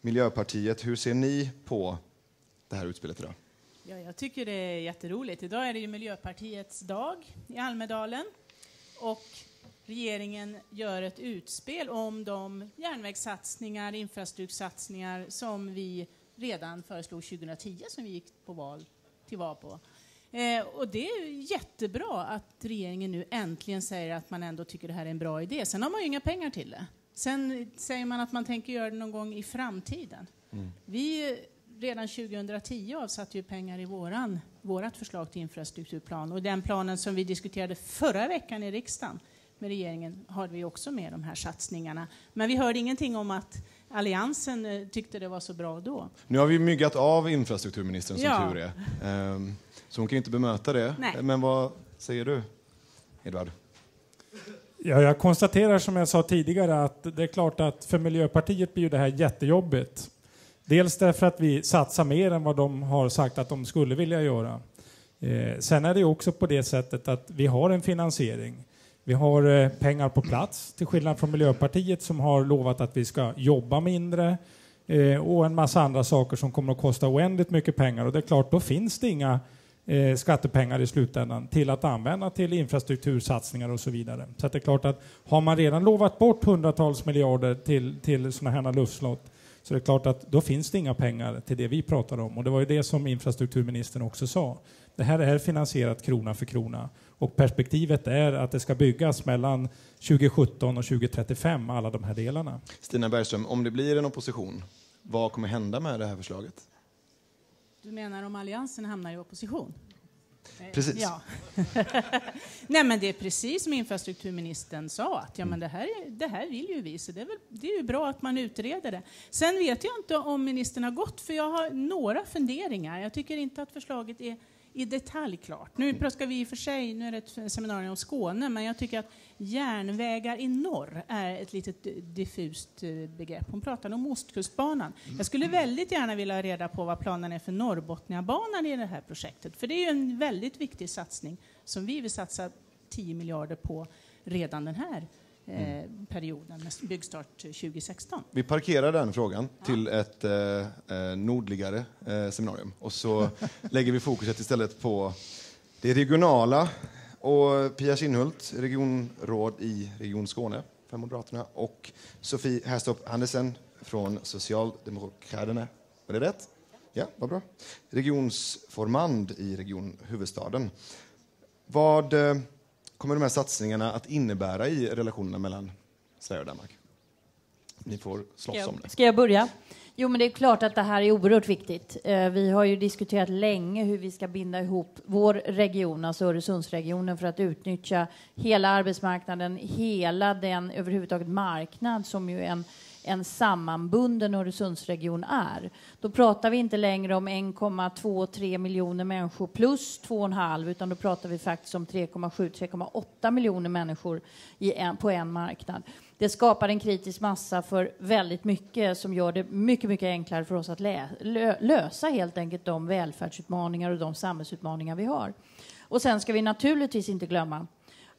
Miljöpartiet, hur ser ni på det här utspelet idag? Ja, jag tycker det är jätteroligt. Idag är det ju Miljöpartiets dag i Almedalen och regeringen gör ett utspel om de järnvägssatsningar, infrastruktursatsningar som vi redan föreslog 2010 som vi gick på val, till val på. Eh, och det är jättebra att regeringen nu äntligen säger att man ändå tycker det här är en bra idé. Sen har man ju inga pengar till det. Sen säger man att man tänker göra det någon gång i framtiden. Vi redan 2010 avsatte ju pengar i våran, vårat förslag till infrastrukturplan och den planen som vi diskuterade förra veckan i riksdagen med regeringen har vi också med de här satsningarna. Men vi hörde ingenting om att Alliansen eh, tyckte det var så bra då. Nu har vi myggat av infrastrukturministern som Ja. tur är. Ehm, Så hon kan ju inte bemöta det. Nej. Men vad säger du, Edvard? Ja, jag konstaterar som jag sa tidigare att det är klart att för Miljöpartiet blir det här jättejobbigt. Dels därför att vi satsar mer än vad de har sagt att de skulle vilja göra. Eh, sen är det också på det sättet att vi har en finansiering. Vi har eh, pengar på plats, till skillnad från Miljöpartiet som har lovat att vi ska jobba mindre eh, och en massa andra saker som kommer att kosta oändligt mycket pengar. Och det är klart, då finns det inga eh, skattepengar i slutändan till att använda till infrastruktursatsningar och så vidare. Så att det är klart att har man redan lovat bort hundratals miljarder till, till sådana här luftslott så det är klart att då finns det inga pengar till det vi pratar om. Och det var ju det som infrastrukturministern också sa. Det här är finansierat krona för krona. Och perspektivet är att det ska byggas mellan 2017 och 2035, alla de här delarna. Stina Bergström, om det blir en opposition, vad kommer hända med det här förslaget? Du menar om Alliansen hamnar i opposition? Eh, Precis. Ja. Nej, men det är precis som infrastrukturministern sa, att ja, men det, här, är- det här vill ju vi, så det är, väl, det är ju bra att man utreder det. Sen vet jag inte om ministern har gått, för jag har några funderingar. Jag tycker inte att förslaget är i detalj klart. Nu ska vi i och för sig, nu är det ett seminarium om Skåne, men jag tycker att järnvägar i norr är ett litet diffust eh, begrepp. Hon pratade om Ostkustbanan. Jag skulle väldigt gärna vilja ha reda på vad planen är för Norrbotniabanan i det här projektet, för det är ju en väldigt viktig satsning som vi vill satsa 10 miljarder på redan den här eh, perioden med byggstart 2016. Vi parkerar den frågan till ett eh, eh, nordligare eh, seminarium. Och så lägger vi fokuset istället på det regionala. Och Pia Kinnhult, regionråd i Region Skåne för Moderaterna. Och Sofie Herstop Andersen från Socialdemokraterna. Var det rätt? Ja, vad bra. Regionsformand i Region Huvudstaden. Vad eh, kommer de här satsningarna att innebära i relationerna mellan Sverige och Danmark? Ni får slåss om jag, det. ska jag börja? Jo, men det är klart att det här är oerhört viktigt. Eh, Vi har ju diskuterat länge hur vi ska binda ihop vår region, alltså Öresundsregionen, för att utnyttja hela arbetsmarknaden, hela den överhuvudtaget marknad som ju en, en sammanbunden Öresundsregion är. Då pratar vi inte längre om 1,2-3 miljoner människor plus 2,5 utan då pratar vi faktiskt om 3,7-3,8 miljoner människor i en, på en marknad. Det skapar en kritisk massa för väldigt mycket som gör det mycket, mycket enklare för oss att lä- lö- lösa helt enkelt de välfärdsutmaningar och de samhällsutmaningar vi har. Och sen ska vi naturligtvis inte glömma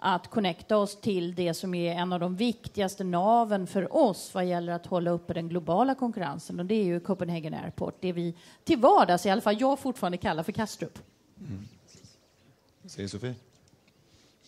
att connecta oss till det som är en av de viktigaste naven för oss vad gäller att hålla uppe den globala konkurrensen och det är ju Copenhagen Airport, det vi till vardags i alla fall jag fortfarande kallar för Kastrup. Säger Sofie.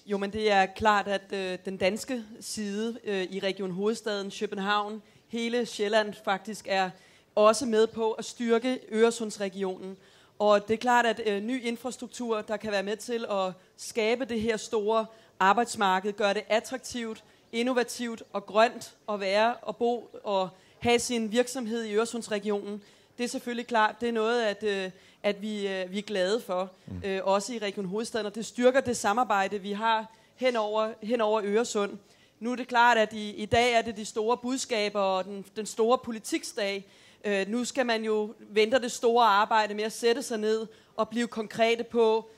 Jo, men det er klart, at øh, den danske side øh, i Region Hovedstaden, København, hele Sjælland faktisk er også med på at styrke Øresundsregionen. Og det er klart, at øh, ny infrastruktur, der kan være med til at skabe det her store arbejdsmarked, gøre det attraktivt, innovativt og grønt at være og bo og have sin virksomhed i Øresundsregionen. Det er selvfølgelig klart, det er noget, at, øh, at vi, øh, vi er glade for, øh, også i Region Hovedstaden, og det styrker det samarbejde, vi har hen over, hen over Øresund. Nu er det klart, at i, i dag er det de store budskaber og den, den store politiksdag. Øh, nu skal man jo vente det store arbejde med at sætte sig ned og blive konkrete på,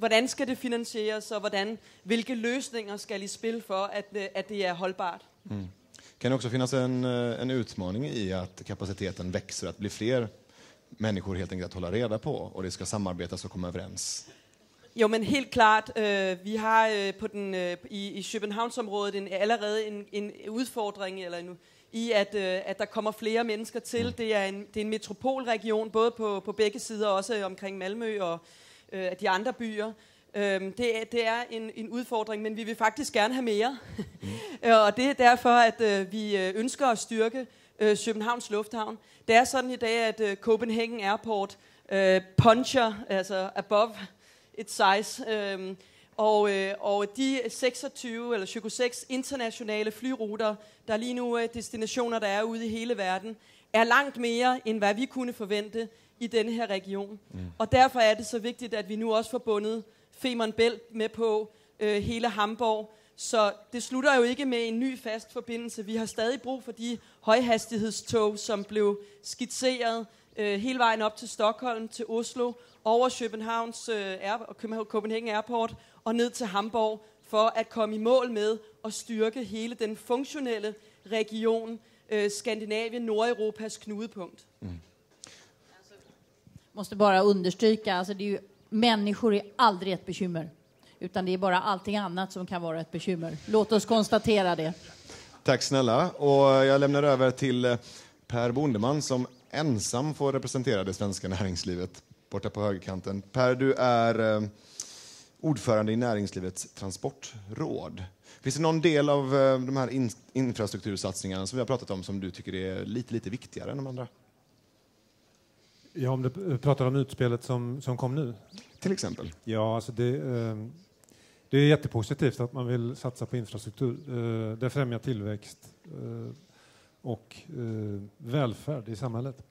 hvordan skal det finansieres, og hvordan, hvilke løsninger skal i spil for, at, øh, at det er holdbart. Kan det också finnas en, eh, en utmaning i att kapaciteten växer, att blir fler människor helt enkelt att hålla reda på och det ska samarbetas och komma överens? Jo, men helt klart. Øh, vi har øh, på den, øh, i, i Københavnsområdet en, allerede en, en udfordring eller en, i, at, øh, at der kommer flere mennesker til. Det er en, det er en metropolregion, både på, på begge sider, også omkring Malmø og øh, de andre byer. Det, er, det er en, en udfordring, men vi vil faktisk gerne have mere. og det er derfor, at øh, vi øh, ønsker at styrke øh, Københavns Lufthavn. Det er sådan i dag, at øh, Copenhagen Airport øh, puncher, altså above its size, øhm, og, øh, og de 26 eller 26 internationale flyruter, der lige nu er destinationer, der er ude i hele verden, er langt mere, end hvad vi kunne forvente i denne her region. Mm. Og derfor er det så vigtigt, at vi nu også får bundet Femern Bælt med på øh, hele Hamburg. Så det slutter jo ikke med en ny fast forbindelse. Vi har stadig brug for de højhastighedstog, som blev skitseret øh, hele vejen op til Stockholm, til Oslo, over Københavns øh, Air, Copenhagen Airport og ned til Hamburg, for at komme i mål med at styrke hele den funktionelle region, øh, Skandinavien, Nordeuropas knudepunkt. Måste bara understryka, alltså det är ju, människor är aldrig ett bekymmer. Utan det är bara allting annat som kan vara ett bekymmer. Låt oss konstatera det. Tack snälla. Och jag lämnar över till eh, Per Bondeman som ensam får representera det svenska näringslivet borta på högerkanten. Per, du är eh, ordförande i Näringslivets transportråd. Finns det någon del av eh, de här in infrastruktursatsningarna som vi har pratat om som du tycker är lite, lite viktigare än de andra? Ja, om du pratar om utspelet som, som kom nu. Till exempel. Ja, alltså det, eh, det är jättepositivt att man vill satsa på infrastruktur. Eh, det främjar tillväxt eh, och välfärd i samhället.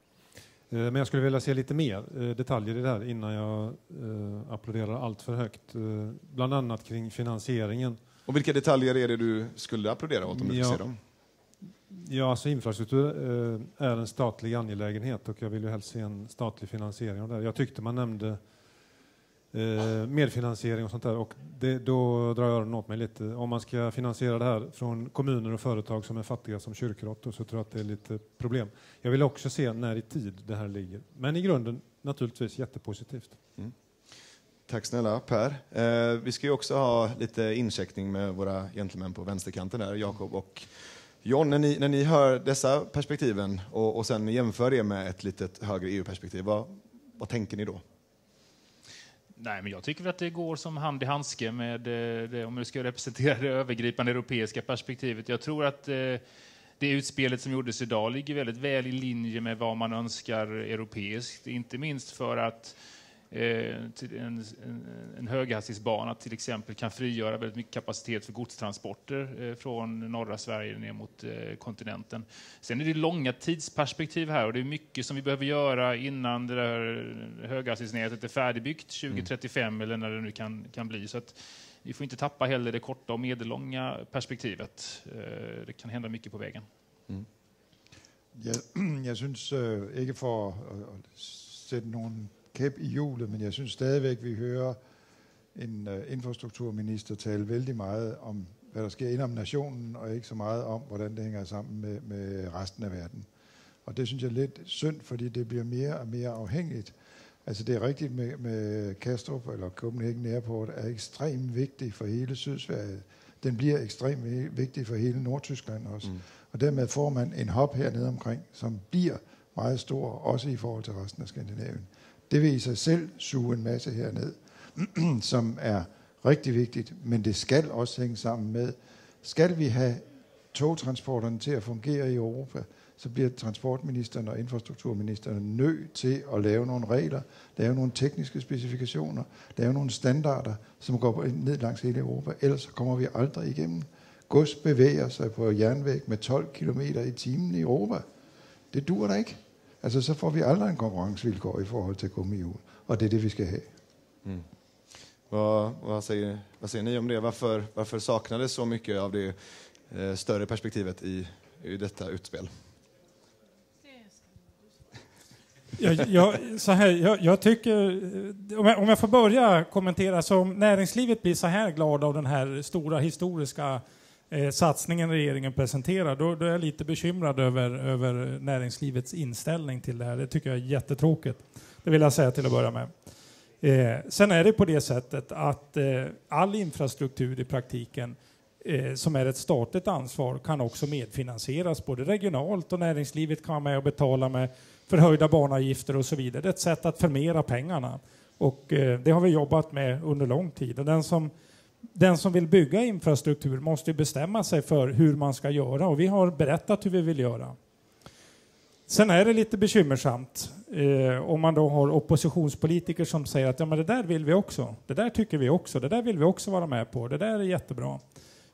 Men jag skulle vilja se lite mer detaljer i det här innan jag applåderar allt för högt. Bland annat kring finansieringen. Och vilka detaljer är det du skulle applådera åt om du Ja. se dem? Ja, alltså infrastruktur eh, är en statlig angelägenhet och jag vill ju helst se en statlig finansiering av det. Jag tyckte man nämnde eh, medfinansiering och sånt där och det, då drar jag öronen åt mig lite. Om man ska finansiera det här från kommuner och företag som är fattiga som kyrkråttor så tror jag att det är lite problem. Jag vill också se när i tid det här ligger. Men i grunden naturligtvis jättepositivt. Mm. Tack snälla Per. Eh, vi ska ju också ha lite incheckning med våra gentlemän på vänsterkanten där, Jakob och John. När ni, när ni hör dessa perspektiven och, och sen jämför det med ett litet högre EU-perspektiv, vad, vad tänker ni då? Nej, men jag tycker att det går som hand i handske med eh, det, om du ska representera det övergripande europeiska perspektivet. Jag tror att eh, det utspelet som gjordes idag ligger väldigt väl i linje med vad man önskar europeiskt. Inte minst för att eh, en, en, en höghastighetsbana till exempel kan frigöra väldigt mycket kapacitet för godstransporter eh, från norra Sverige ner mot eh, kontinenten. Sen är det långa tidsperspektiv här och det är mycket som vi behöver göra innan det där höghastighetsnätet är färdigbyggt 2035 mm. eller när det nu kan, kan bli. Så att vi får inte tappa heller det korta och medellånga perspektivet. Eh, det kan hända mycket på vägen. Mm. Jeg, jeg synes øh, ikke for at, at sætte nogen kæp i hjulet, men jeg synes stadigvæk, vi hører en uh, infrastrukturminister tale vældig meget om, hvad der sker inden om nationen, og ikke så meget om, hvordan det hænger sammen med, med resten af verden. Og det synes jeg er lidt synd, fordi det bliver mere og mere afhængigt. Altså det er rigtigt med, med Kastrup, eller Copenhagen Airport, er ekstremt vigtig for hele Sydsverige. Den bliver ekstremt vigtig for hele Nordtyskland også. Mm. Og dermed får man en hop hernede omkring, som bliver meget stor, også i forhold til resten af Skandinavien. Det vil i sig selv suge en masse herned, som er rigtig vigtigt, men det skal også hænge sammen med, skal vi have togtransporterne til at fungere i Europa, så bliver transportministeren og infrastrukturministeren nødt til at lave nogle regler, lave nogle tekniske specifikationer, lave nogle standarder, som går ned langs hele Europa. Ellers så kommer vi aldrig igennem. Gods bevæger sig på jernvæg med 12 km i timen i Europa. Det dur da ikke. Altså, så får vi aldrig en konkurrencevillkor i forhold til gummihjul. Och det är det vi ska ha. Mm. Vad, vad, säger, vad säger ni om det? Varför, varför saknades så mycket av det eh, större perspektivet i, i detta utspel? Jag, jag, så här, jag, jag tycker, om jag, om jag, får börja kommentera, så om näringslivet blir så här glad av den här stora historiska eh, satsningen regeringen presenterar, då, då, är jag lite bekymrad över, över näringslivets inställning till det här. Det tycker jag är jättetråkigt. Det vill jag säga till att börja med. Eh, sen är det på det sättet att eh, all infrastruktur i praktiken eh, som är ett statligt ansvar kan också medfinansieras både regionalt och näringslivet kan vara med och betala med förhöjda banavgifter och så vidare. Det är ett sätt att förmera pengarna. Och eh, det har vi jobbat med under lång tid. Och den, som, den som vill bygga infrastruktur måste bestämma sig för hur man ska göra och vi har berättat hur vi vill göra. Sen är det lite bekymmersamt eh, om man då har oppositionspolitiker som säger att ja, men det där vill vi också. Det där tycker vi också. Det där vill vi också vara med på. Det där är jättebra.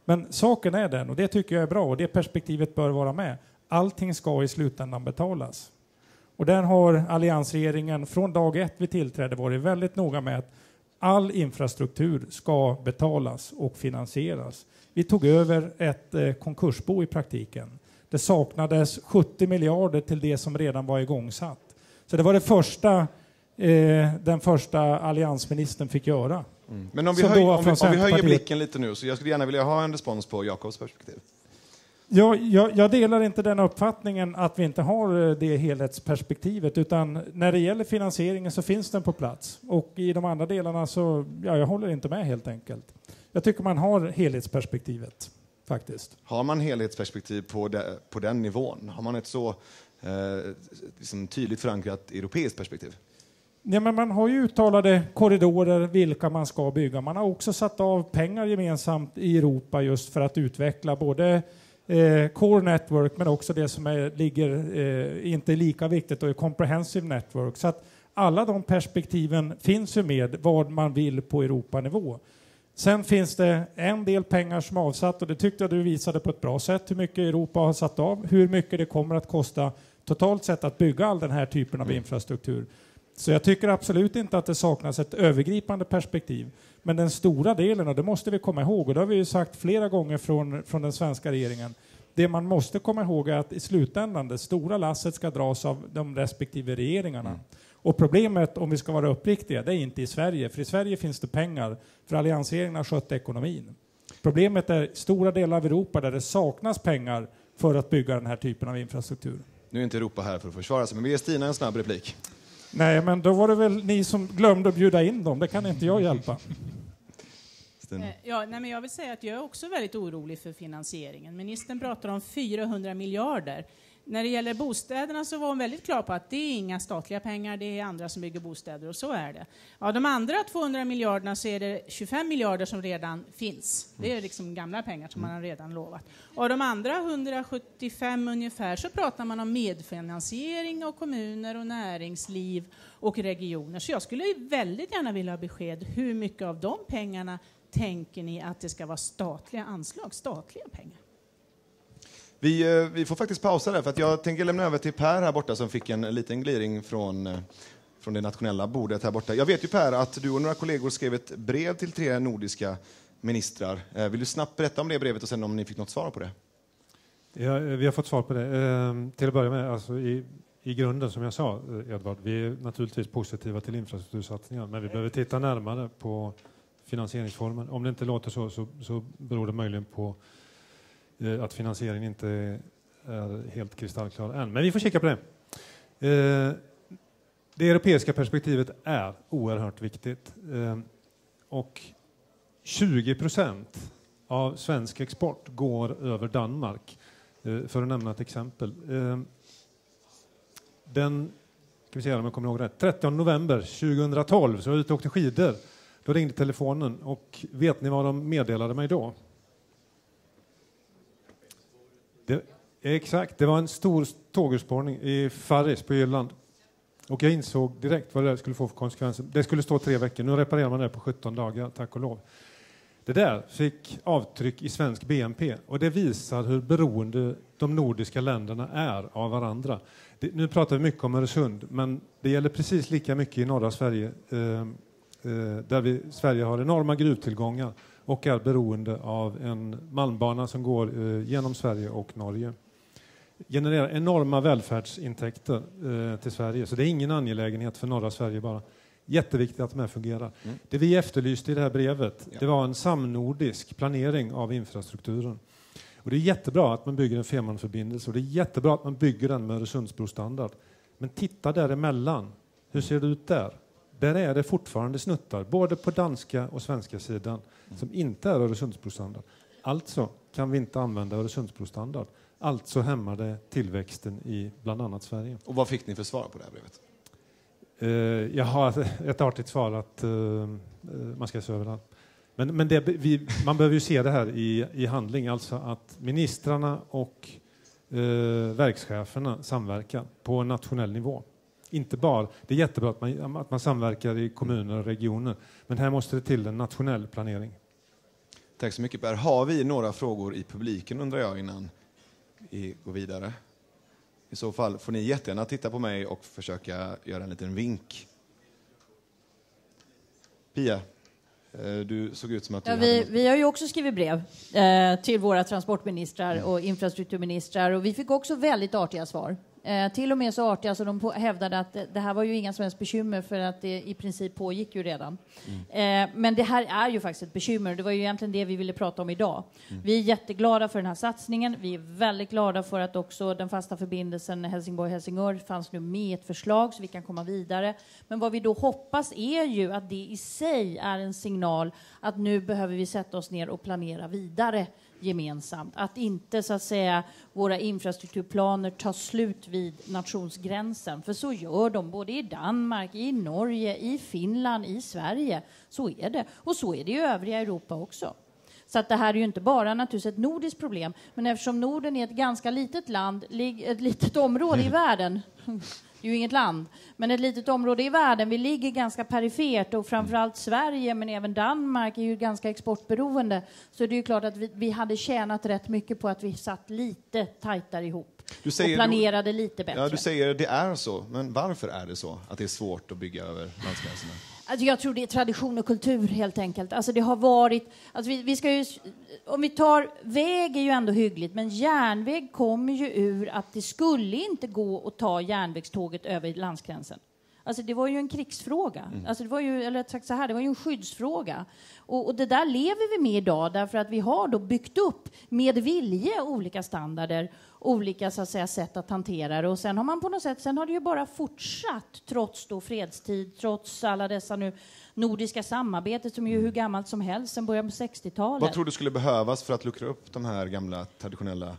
Men saken är den, och det tycker jag är bra, och det perspektivet bör vara med. Allting ska i slutändan betalas. Och där har alliansregeringen från dag ett vi tillträdde varit väldigt noga med att all infrastruktur ska betalas och finansieras. Vi tog över ett eh, konkursbo i praktiken. Det saknades 70 miljarder till det som redan var igångsatt. Så det var det första eh, den första alliansministern fick göra. Mm. Men om vi, höj, om, vi, om vi höjer blicken lite nu, så jag skulle gärna vilja ha en respons på Jakobs perspektiv. Jag, jag, jag, delar inte den uppfattningen att vi inte har eh, det helhetsperspektivet, utan när det gäller finansieringen så finns den på plats. Och i de andra delarna så, ja, jag håller inte med helt enkelt. Jag tycker man har helhetsperspektivet, faktiskt. Har man helhetsperspektiv på, de, på den nivån? Har man ett så eh, liksom tydligt förankrat europeiskt perspektiv? Ja, men man har ju uttalade korridorer vilka man ska bygga. Man har också satt av pengar gemensamt i Europa just för att utveckla både eh, Core Network men också det som är, ligger eh, inte lika viktigt och är Comprehensive Network. Så att alla de perspektiven finns ju med vad man vill på Europanivå. Sen finns det en del pengar som är avsatt och det tyckte jag du visade på ett bra sätt hur mycket Europa har satt av, hur mycket det kommer att kosta totalt sett att bygga all den här typen av mm. infrastruktur. Så jag tycker absolut inte att det saknas ett övergripande perspektiv. Men den stora delen, och det måste vi komma ihåg, och det har vi ju sagt flera gånger från, från den svenska regeringen, det man måste komma ihåg är att i slutändan, det stora lasset ska dras av de respektive regeringarna. Mm. Och problemet, om vi ska vara uppriktiga, det är inte i Sverige, för i Sverige finns det pengar, för alliansregeringen har skött ekonomin. Problemet är stora delar av Europa där det saknas pengar för att bygga den här typen av infrastruktur. Nu är inte Europa här för att försvara sig, men vi ger Stina en snabb replik. Nej, men då var det väl ni som glömde att bjuda in dem. Det kan inte jag hjälpa. Eh, ja, nej, men jag vill säga att jag är också väldigt orolig för finansieringen. Ministern pratar om 400 miljarder när det gäller bostäderna så var hon väldigt klar på att det är inga statliga pengar, det är andra som bygger bostäder och så är det. Av de andra 200 miljarderna så är det 25 miljarder som redan finns. Det är liksom gamla pengar som man har redan lovat. Av de andra 175 ungefär så pratar man om medfinansiering av kommuner och näringsliv och regioner. Så jag skulle väldigt gärna vilja ha besked hur mycket av de pengarna tänker ni att det ska vara statliga anslag, statliga pengar? Vi, eh, vi får faktiskt pausa där, för att jag tänker lämna över till Per här borta som fick en liten gliring från, eh, från det nationella bordet här borta. Jag vet ju Per att du och några kollegor skrev ett brev till tre nordiska ministrar. Eh, vill du snabbt berätta om det brevet och sen om ni fick något svar på det? Ja, vi har fått svar på det. Ehm, till att börja med, alltså i, i grunden som jag sa, Edvard, vi är naturligtvis positiva till infrastruktursatsningar, men vi behöver titta närmare på finansieringsformen. Om det inte låter så, så, så beror det möjligen på Eh, att finansieringen inte är helt kristallklar än. Men vi får kika på det. Eh, det europeiska perspektivet är oerhört viktigt. Eh, och 20 procent av svensk export går över Danmark, för att nämna ett exempel. Den, ska vi se om jag kommer ihåg rätt, 30 november 2012 så var jag ute och åkte skidor. Då ringde telefonen och vet ni vad de meddelade mig då? Det, exakt, det var en stor tågurspårning i Farris på Irland. Och jag insåg direkt vad det skulle få för konsekvenser. Det skulle stå tre veckor, nu reparerar man det på 17 dagar, tack och lov. Det där fick avtryck i svensk BNP och det visar hur beroende de nordiska länderna är av varandra. Det, nu pratar vi mycket om Öresund, men det gäller precis lika mycket i norra Sverige eh, eh, där vi, Sverige har enorma gruvtillgångar och är beroende av en malmbana som går eh, genom Sverige och Norge. Genererar enorma välfärdsintäkter eh, till Sverige, så det är ingen angelägenhet för norra Sverige bara. Jätteviktigt att de här fungerar. Mm. Det vi efterlyste i det här brevet, Ja. det var en samnordisk planering av infrastrukturen. Och det är jättebra att man bygger en Fehmarnförbindelse och det är jättebra att man bygger den med Öresundsbrostandard. Men titta däremellan. Hur ser det ut där? Där är det fortfarande snuttar, både på danska och svenska sidan, som inte är Öresundsbrostandard. Alltså kan vi inte använda Öresundsbrostandard. Alltså hämmar det tillväxten i bland annat Sverige. Och vad fick ni för svar på det här brevet? Eh, jag har ett artigt svar att eh, man ska se över det. Men, men det, vi, man behöver ju se det här i, i handling, alltså att ministrarna och eh, verkscheferna samverkar på en nationell nivå. Inte bara, det är jättebra att man, att man samverkar i kommuner och regioner, men här måste det till en nationell planering. Tack så mycket Per. Har vi några frågor i publiken undrar jag innan vi går vidare? I så fall får ni jättegärna titta på mig och försöka göra en liten vink. Pia, eh, du såg ut som att du Ja, hade vi, något. vi har ju också skrivit brev eh, till våra transportministrar och infrastrukturministrar och vi fick också väldigt artiga svar. Eh, till och med så artiga så de på, hävdade att det, här var ju inga som helst bekymmer för att det i princip pågick ju redan. Eh, men det här är ju faktiskt ett bekymmer och det var ju egentligen det vi ville prata om idag. Vi är jätteglada för den här satsningen. Vi är väldigt glada för att också den fasta förbindelsen Helsingborg-Helsingör fanns nu med i ett förslag så vi kan komma vidare. Men vad vi då hoppas är ju att det i sig är en signal att nu behöver vi sätta oss ner och planera vidare gemensamt. Att inte så att säga våra infrastrukturplaner tar slut vid nationsgränsen. För så gör de både i Danmark, i Norge, i Finland, i Sverige. Så är det. Och så är det i övriga Europa också. Så att det här är ju inte bara naturligtvis ett nordiskt problem, men eftersom Norden är ett ganska litet land, ett litet område i världen, det är ju inget land, men ett litet område i världen, vi ligger ganska perifert och framförallt Sverige, men även Danmark är ju ganska exportberoende, så det är ju klart att vi, vi hade tjänat rätt mycket på att vi satt lite tajtare ihop Du säger- och planerade lite bättre. Ja, du säger det är så, men varför är det så att det är svårt att bygga över landsgränserna? Alltså jag tror det är tradition och kultur helt enkelt. Alltså det har varit, alltså vi, vi ska ju, om vi tar, väg är ju ändå hyggligt, men järnväg kommer ju ur att det skulle inte gå att ta järnvägståget över landsgränsen. Alltså det var ju en krigsfråga. Alltså det var ju, eller sagt så här, det var ju en skyddsfråga. Och, och det där lever vi med idag därför att vi har då byggt upp med vilje olika standarder, olika så att säga, sätt att hantera det. Och sen har man på något sätt, sen har det ju bara fortsatt trots då fredstid, trots alla dessa nu nordiska samarbetet som är ju hur gammalt som helst, sen början på 60-talet. Vad tror du skulle behövas för att luckra upp de här gamla traditionella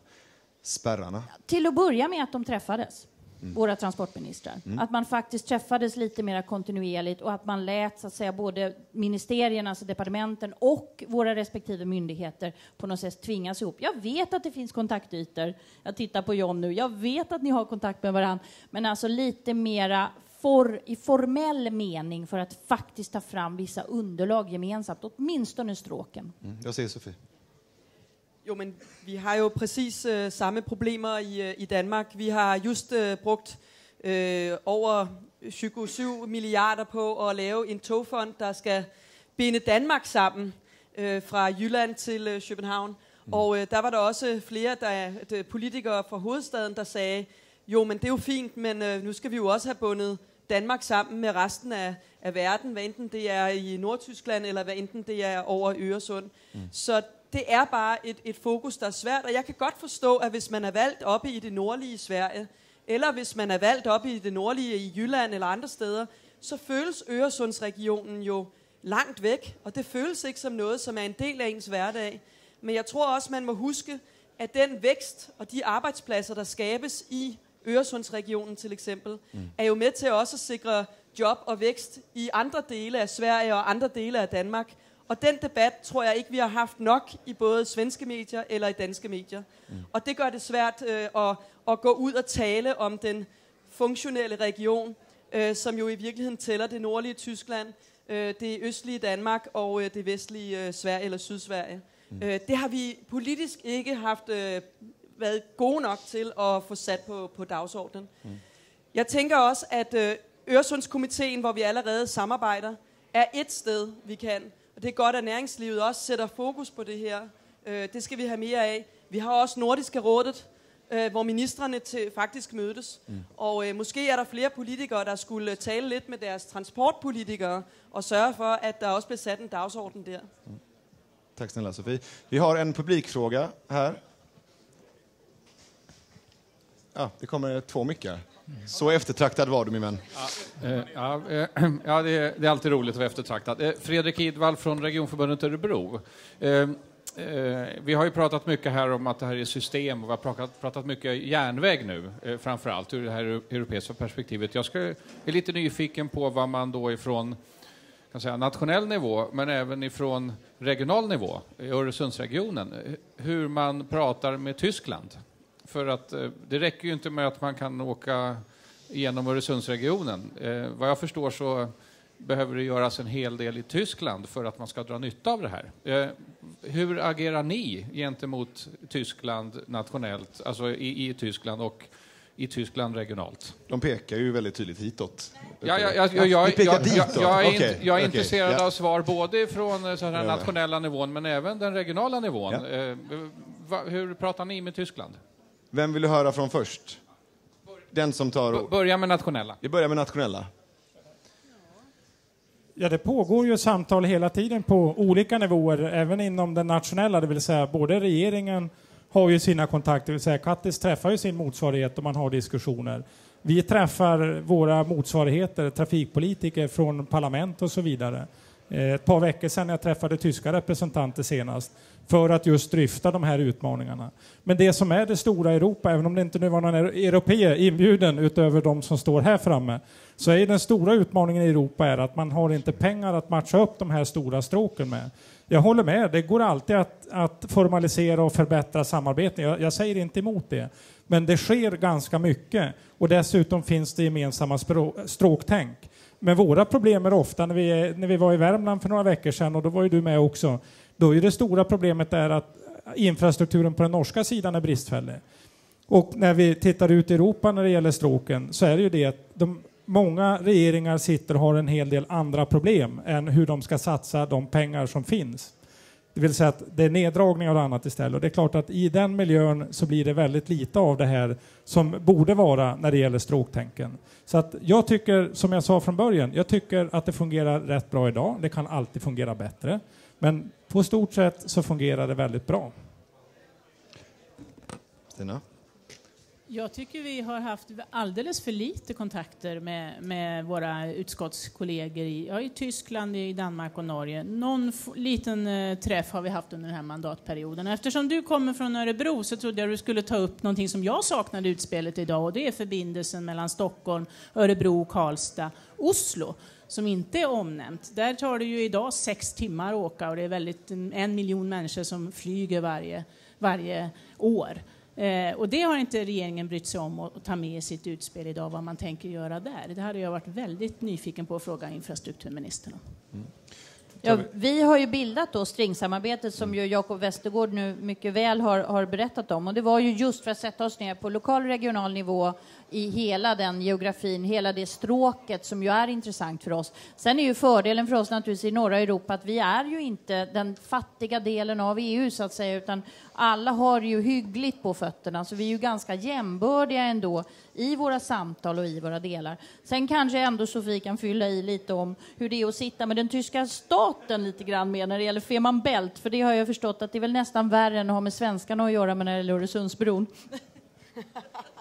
spärrarna? Till att börja med att de träffades, Mm. våra transportministrar. Att man faktiskt träffades lite mer kontinuerligt och att man lät så att säga, både ministerierna, alltså departementen och våra respektive myndigheter på något sätt tvingas ihop. Jag vet att det finns kontaktytor. Jag tittar på John nu. Jag vet att ni har kontakt med varandra. Men alltså lite mera for, i formell mening för att faktiskt ta fram vissa underlag gemensamt, åtminstone stråken. Mm. Jag säger Sofie. Jo, men vi har jo præcis øh, samme problemer i, øh, i Danmark. Vi har just øh, brugt øh, over 27 milliarder på at lave en togfond, der skal binde Danmark sammen øh, fra Jylland til øh, København. Mm. Og øh, der var der også flere der, der, politikere fra hovedstaden, der sagde, jo, men det er jo fint, men øh, nu skal vi jo også have bundet Danmark sammen med resten af, af verden, hvad enten det er i Nordtyskland, eller hvad enten det er over Øresund. Mm. Så det er bare et, et fokus, der er svært, og jeg kan godt forstå, at hvis man er valgt oppe i det nordlige Sverige, eller hvis man er valgt oppe i det nordlige i Jylland eller andre steder, så føles Øresundsregionen jo langt væk, og det føles ikke som noget, som er en del af ens hverdag. Men jeg tror også, man må huske, at den vækst og de arbejdspladser, der skabes i Øresundsregionen til eksempel, mm. er jo med til også at sikre job og vækst i andre dele af Sverige og andre dele af Danmark. Og den debat tror jeg ikke, vi har haft nok i både svenske medier eller i danske medier. Mm. Og det gør det svært øh, at, at gå ud og tale om den funktionelle region, øh, som jo i virkeligheden tæller det nordlige Tyskland, øh, det østlige Danmark og øh, det vestlige øh, Sverige eller Sydsverige. Mm. Øh, det har vi politisk ikke haft øh, været gode nok til at få sat på, på dagsordenen. Mm. Jeg tænker også, at øh, Øresundskomiteen, hvor vi allerede samarbejder, er et sted, vi kan. Og det er godt, at næringslivet også sætter fokus på det her. Øh, det skal vi have mere af. Vi har også Nordiske Rådet, øh, hvor ministerne til, faktisk mødes. Mm. Og øh, måske er der flere politikere, der skulle tale lidt med deres transportpolitikere og sørge for, at der også bliver sat en dagsorden der. Tack snälla Sofie. Vi har en publikfråga här. Ja, det kommer två mickar. Så eftertraktad var du min vän. Eh, Ja, eh, ja det, är, det är alltid roligt att vara eftertraktad. Eh, Fredrik Idvall från Regionförbundet Örebro. Eh, eh, Vi har ju pratat mycket här om att det här är system och vi har pratat, pratat mycket järnväg nu, eh, framför allt ur det här europeiska perspektivet. Jag ska, är lite nyfiken på vad man då ifrån kan säga, nationell nivå, men även ifrån regional nivå, i Öresundsregionen, eh, hur man pratar med Tyskland. För att eh, det räcker ju inte med att man kan åka genom Öresundsregionen. Eh, vad jag förstår så behöver det göras en hel del i Tyskland för att man ska dra nytta av det här. Eh, hur agerar ni gentemot Tyskland nationellt, alltså i, i Tyskland och i Tyskland regionalt? De pekar ju väldigt tydligt hitåt. Ja, ja, ja, ja, jag, är, jag är okej, intresserad av svar både från eh, så här, nationella nivån men även den regionala nivån. Ja. Eh, va, hur pratar ni med Tyskland? Vem vill du höra från först? Den som tar... B- börja med nationella. Vi börjar med nationella. Ja, det pågår ju samtal hela tiden på olika nivåer, även inom den nationella, det vill säga både regeringen har ju sina kontakter, det vill säga Kattis träffar ju sin motsvarighet och man har diskussioner. Vi träffar våra motsvarigheter, trafikpolitiker från parlament och så vidare. Eh, ett par veckor sedan jag träffade tyska representanter senast för att just dryfta de här utmaningarna. Men det som är det stora Europa, även om det inte nu var någon europé inbjuden utöver de som står här framme, så är den stora utmaningen i Europa är att man har inte pengar att matcha upp de här stora stråken med. Jag håller med, det går alltid att, att formalisera och förbättra samarbeten. Jag, jag säger inte emot det. Men det sker ganska mycket och dessutom finns det gemensamma språ- stråktänk. Men våra problem är ofta, när vi, när vi var i Värmland för några veckor sedan, och då var ju du med också, då är det stora problemet är att infrastrukturen på den norska sidan är bristfällig. Och när vi tittar ut i Europa när det gäller stråken så är det ju det att de, många regeringar sitter och har en hel del andra problem än hur de ska satsa de pengar som finns. Det vill säga att det är neddragningar och annat istället. Och det är klart att i den miljön så blir det väldigt lite av det här som borde vara när det gäller stråktänken. Så att jag tycker, som jag sa från början, jag tycker att det fungerar rätt bra idag. Det kan alltid fungera bättre. Men på stort sett så fungerar det väldigt bra. Stina? Jag tycker vi har haft alldeles för lite kontakter med, med våra utskottskollegor i, ja, i Tyskland, i Danmark och Norge. Någon liten eh, träff har vi haft under den här mandatperioden. Eftersom du kommer från Örebro så trodde jag du skulle ta upp någonting som jag saknade i utspelet idag och det är förbindelsen mellan Stockholm, Örebro, Karlstad, Oslo som inte är omnämnt. Där tar det ju idag sex timmar att åka och det är väldigt, en miljon människor som flyger varje, varje år. Eh, och det har inte regeringen brytt sig om att ta med i sitt utspel idag, vad man tänker göra där. Det hade jag varit väldigt nyfiken på att fråga infrastrukturministern om. Mm. Ja, vi har ju bildat då Stringsamarbetet som ju Jakob Westergård nu mycket väl har, har berättat om. Och det var ju just för att sätta oss ner på lokal och regional nivå i hela den geografin, hela det stråket som ju är intressant för oss. Sen är ju fördelen för oss naturligtvis i norra Europa att vi är ju inte den fattiga delen av EU så att säga, utan alla har ju hyggligt på fötterna, så vi är ju ganska jämbördiga ändå i våra samtal och i våra delar. Sen kanske ändå Sofie kan fylla i lite om hur det är att sitta med den tyska staten lite grann med när det gäller Fehmarn Bält, för det har jag förstått att det är väl nästan värre än att ha med svenskarna att göra med när det gäller Öresundsbron.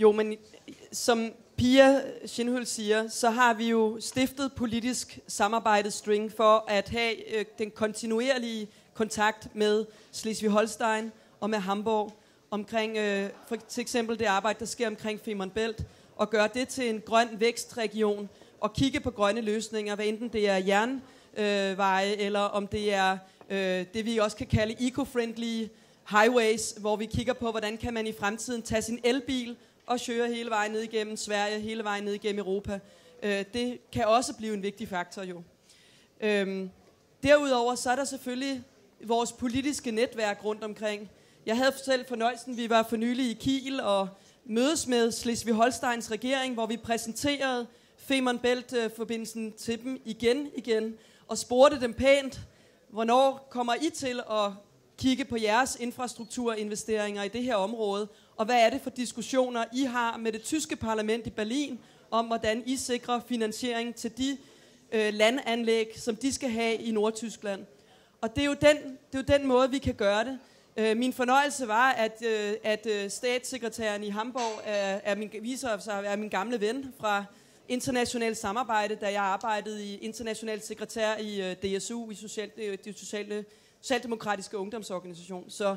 Jo, men som Pia Schinhul siger, så har vi jo stiftet politisk samarbejde String for at have øh, den kontinuerlige kontakt med Slesvig-Holstein og med Hamburg omkring øh, for eksempel det arbejde, der sker omkring Femern Bælt, og gøre det til en grøn vækstregion, og kigge på grønne løsninger, hvad enten det er jernveje, øh, eller om det er øh, det, vi også kan kalde eco-friendly highways, hvor vi kigger på, hvordan kan man i fremtiden tage sin elbil og køre hele vejen ned igennem Sverige, hele vejen ned igennem Europa. Øh, det kan også blive en vigtig faktor jo. Øhm, derudover så er der selvfølgelig vores politiske netværk rundt omkring. Jeg havde selv fornøjelsen, vi var for nylig i Kiel og mødes med Slesvig-Holsteins regering, hvor vi præsenterede Femern Bælt-forbindelsen til dem igen igen, og spurgte dem pænt, hvornår kommer I til at kigge på jeres infrastrukturinvesteringer i det her område, og hvad er det for diskussioner, I har med det tyske parlament i Berlin, om hvordan I sikrer finansiering til de øh, landanlæg, som de skal have i Nordtyskland. Og det er jo den, det er jo den måde, vi kan gøre det. Øh, min fornøjelse var, at, øh, at øh, statssekretæren i Hamburg er, er min, viser sig er min gamle ven fra internationalt samarbejde, da jeg arbejdede i international sekretær i øh, DSU, i social, det, det sociale, socialdemokratiske ungdomsorganisation. Så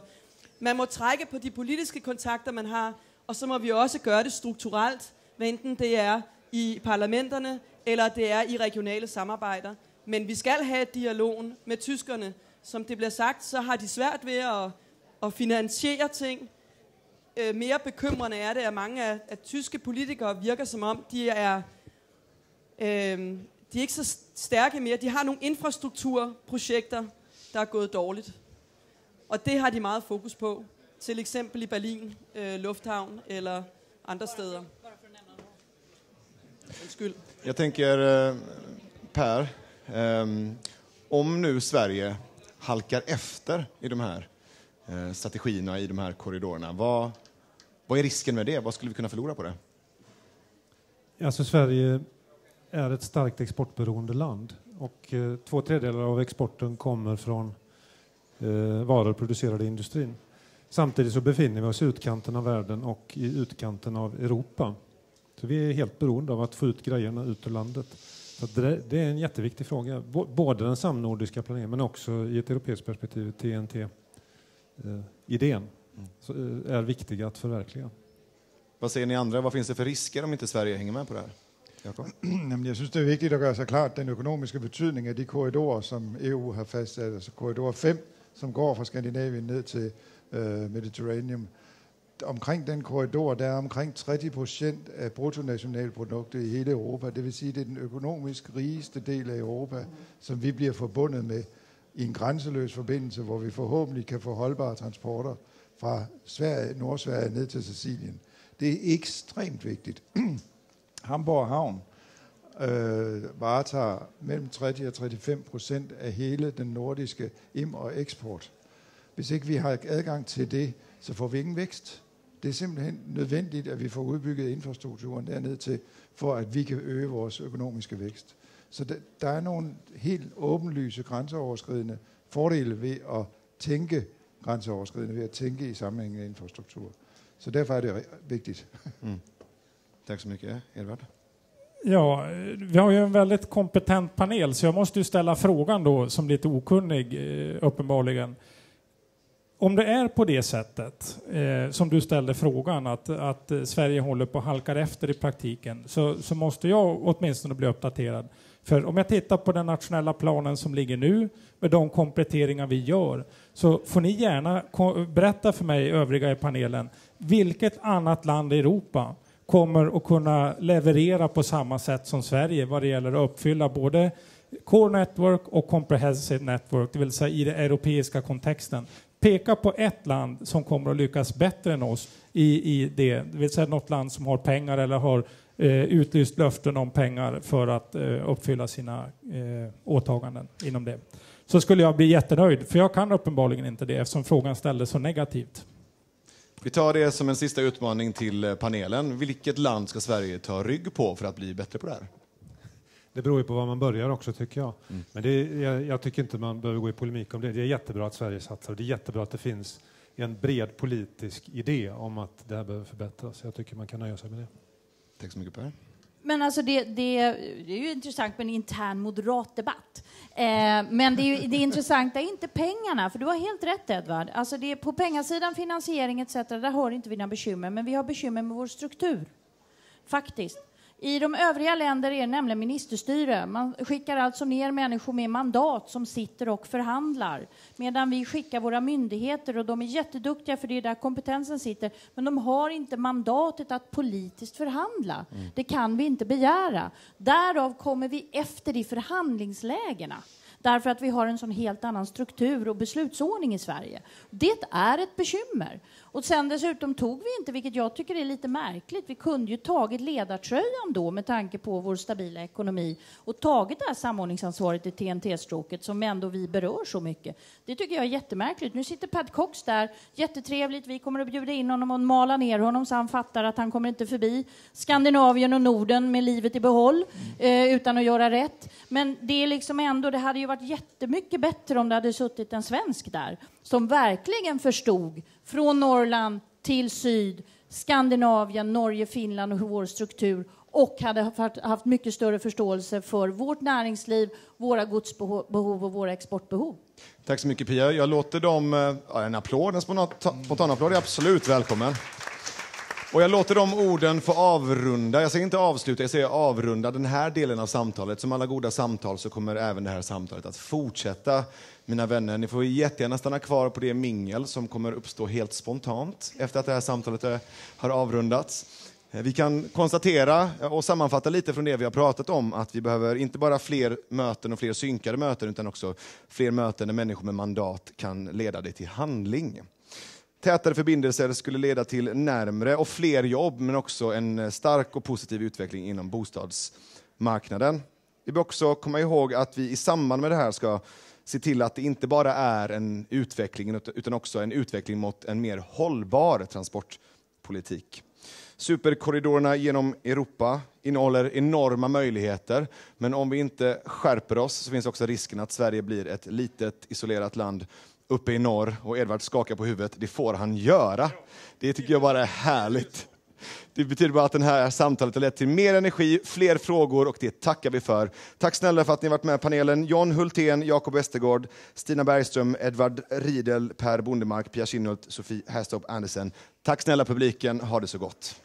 man må trække på de politiske kontakter, man har, og så må vi også gøre det strukturelt, hvad enten det er i parlamenterne, eller det er i regionale samarbejder. Men vi skal have dialogen med tyskerne. Som det bliver sagt, så har de svært ved at, at finansiere ting. Øh, mere bekymrende er det, at mange af, at tyske politikere virker som om, de er, øh, de er ikke så stærke mere. De har nogle infrastrukturprojekter, der er gået dårligt. Og det har de meget fokus på. Til eksempel i Berlin øh, Lufthavn eller andre steder. Undskyld. Jag tänker, eh, Per, um, om nu Sverige halkar efter i de här uh, strategierna, i de här korridorerna, vad, vad är risken med det? Vad skulle vi kunna förlora på det? Alltså Sverige är ett starkt exportberoende land och uh, två tredjedelar av exporten kommer från eh, varor producerade i industrin. Samtidigt så befinner vi oss i utkanten av världen och i utkanten av Europa. Så vi är helt beroende av att få ut grejerna ut ur landet. Så det, är en jätteviktig fråga, både den samnordiska planeringen men också i ett europeiskt perspektiv, TNT-idén eh, mm. är viktiga att förverkliga. Vad säger ni andra? Vad finns det för risker om inte Sverige hänger med på det här? Jakob? Jag syns det är viktigt att göra sig klart den ekonomiska betydningen av de korridorer som EU har fastställt, alltså korridor 5 som går fra Skandinavien ned til øh, Mediterranean. Omkring den korridor, der er omkring 30 procent af bruttonationalproduktet i hele Europa. Det vil sige, det er den økonomisk rigeste del af Europa, som vi bliver forbundet med i en grænseløs forbindelse, hvor vi forhåbentlig kan få holdbare transporter fra Sverige, Nordsverige ned til Sicilien. Det er ekstremt vigtigt. Hamburg Havn øh, varetager mellem 30 og 35 procent af hele den nordiske im- og eksport. Hvis ikke vi har adgang til det, så får vi ingen vækst. Det er simpelthen nødvendigt, at vi får udbygget infrastrukturen dernede til, for at vi kan øge vores økonomiske vækst. Så der, er nogle helt åbenlyse grænseoverskridende fordele ved at tænke gränsöverskridande ved att tänka i sammanhang infrastruktur. Så därför är det viktigt. Mm. Tack så mycket. Edvard? Ja, vi har ju en väldigt kompetent panel så jag måste ju ställa frågan då som lite okunnig eh, uppenbarligen. Om det är på det sättet eh, som du ställde frågan att, att eh, Sverige håller på att halka efter i praktiken så, så måste jag åtminstone bli uppdaterad. För om jag tittar på den nationella planen som ligger nu med de kompletteringar vi gör så får ni gärna berätta för mig övriga i panelen vilket annat land i Europa kommer att kunna leverera på samma sätt som Sverige vad det gäller att uppfylla både Core Network och Comprehensive Network, det vill säga i den europeiska kontexten. Peka på ett land som kommer att lyckas bättre än oss i, i det, det vill säga något land som har pengar eller har eh, utlyst löften om pengar för att eh, uppfylla sina eh, åtaganden inom det. Så skulle jag bli jättenöjd, för jag kan uppenbarligen inte det eftersom frågan ställdes så negativt. Vi tar det som en sista utmaning till eh, panelen. Vilket land ska Sverige ta rygg på för att bli bättre på det här? Det beror ju på var man börjar också tycker jag. Mm. Men det, jag, jag, tycker inte man behöver gå i polemik om det. Det är jättebra att Sverige satsar. Det är jättebra att det finns en bred politisk idé om att det här behöver förbättras. Jag tycker man kan nöja sig med det. Tack så mycket Per. Men alltså det, det, det, är ju intressant med en intern moderat debatt. Eh, men det, är ju, det intressanta är inte pengarna, för du har helt rätt Edvard. Alltså det, på pengasidan, finansiering etc. där har inte vi några bekymmer, men vi har bekymmer med vår struktur. Faktiskt. I de övriga länder är det nämligen ministerstyre. Man skickar alltså ner människor med mandat som sitter och förhandlar. Medan vi skickar våra myndigheter, och de är jätteduktiga för det är där kompetensen sitter, men de har inte mandatet att politiskt förhandla. Mm. Det kan vi inte begära. Därav kommer vi efter i förhandlingslägena. Därför att vi har en sån helt annan struktur och beslutsordning i Sverige. Det är ett bekymmer. Och sen dessutom tog vi inte, vilket jag tycker är lite märkligt, vi kunde ju tagit ledartröjan då med tanke på vår stabila ekonomi och tagit det här samordningsansvaret i TNT-stråket som ändå vi berör så mycket. Det tycker jag är jättemärkligt. Nu sitter Pat Cox där, jättetrevligt, vi kommer att bjuda in honom och mala ner honom så han fattar att han kommer inte förbi Skandinavien och Norden med livet i behåll eh, utan att göra rätt. Men det är liksom ändå, det hade ju varit jättemycket bättre om det hade suttit en svensk där som verkligen förstod från Norrland till syd, Skandinavien, Norge, Finland och vår struktur och hade haft mycket större förståelse för vårt näringsliv, våra godsbehov och våra exportbehov. Tack så mycket Pia. Jag låter dem... Eh, ja, en applåd, en spontanapplåd är absolut välkommen. Och jag låter de orden få avrunda, jag säger inte avsluta, jag säger avrunda den här delen av samtalet. Som alla goda samtal så kommer även det här samtalet att fortsätta. Mina vänner, ni får jättegärna stanna kvar på det mingel som kommer uppstå helt spontant efter att det här samtalet har avrundats. Eh, vi kan konstatera och sammanfatta lite från det vi har pratat om att vi behöver inte bara fler möten och fler synkade möten utan också fler möten där människor med mandat kan leda det till handling. Tätare förbindelser skulle leda till närmre och fler jobb, men också en stark och positiv utveckling inom bostadsmarknaden. Vi bör också komma ihåg att vi i samband med det här ska se till att det inte bara är en utveckling, utan också en utveckling mot en mer hållbar transportpolitik. Superkorridorerna genom Europa innehåller enorma möjligheter, men om vi inte skärper oss så finns också risken att Sverige blir ett litet isolerat land uppe i norr och Edvard skakar på huvudet. Det får han göra. Det tycker jag bara är härligt. Det betyder bara att det här samtalet har lett till mer energi, fler frågor och det tackar vi för. Tack snälla för att ni varit med i panelen. John Hultén, Jakob Westergård, Stina Bergström, Edvard Riedel, Per Bondemark, Pia Kinnhult, Sofie Herstop Andersen. Tack snälla publiken, ha det så gott.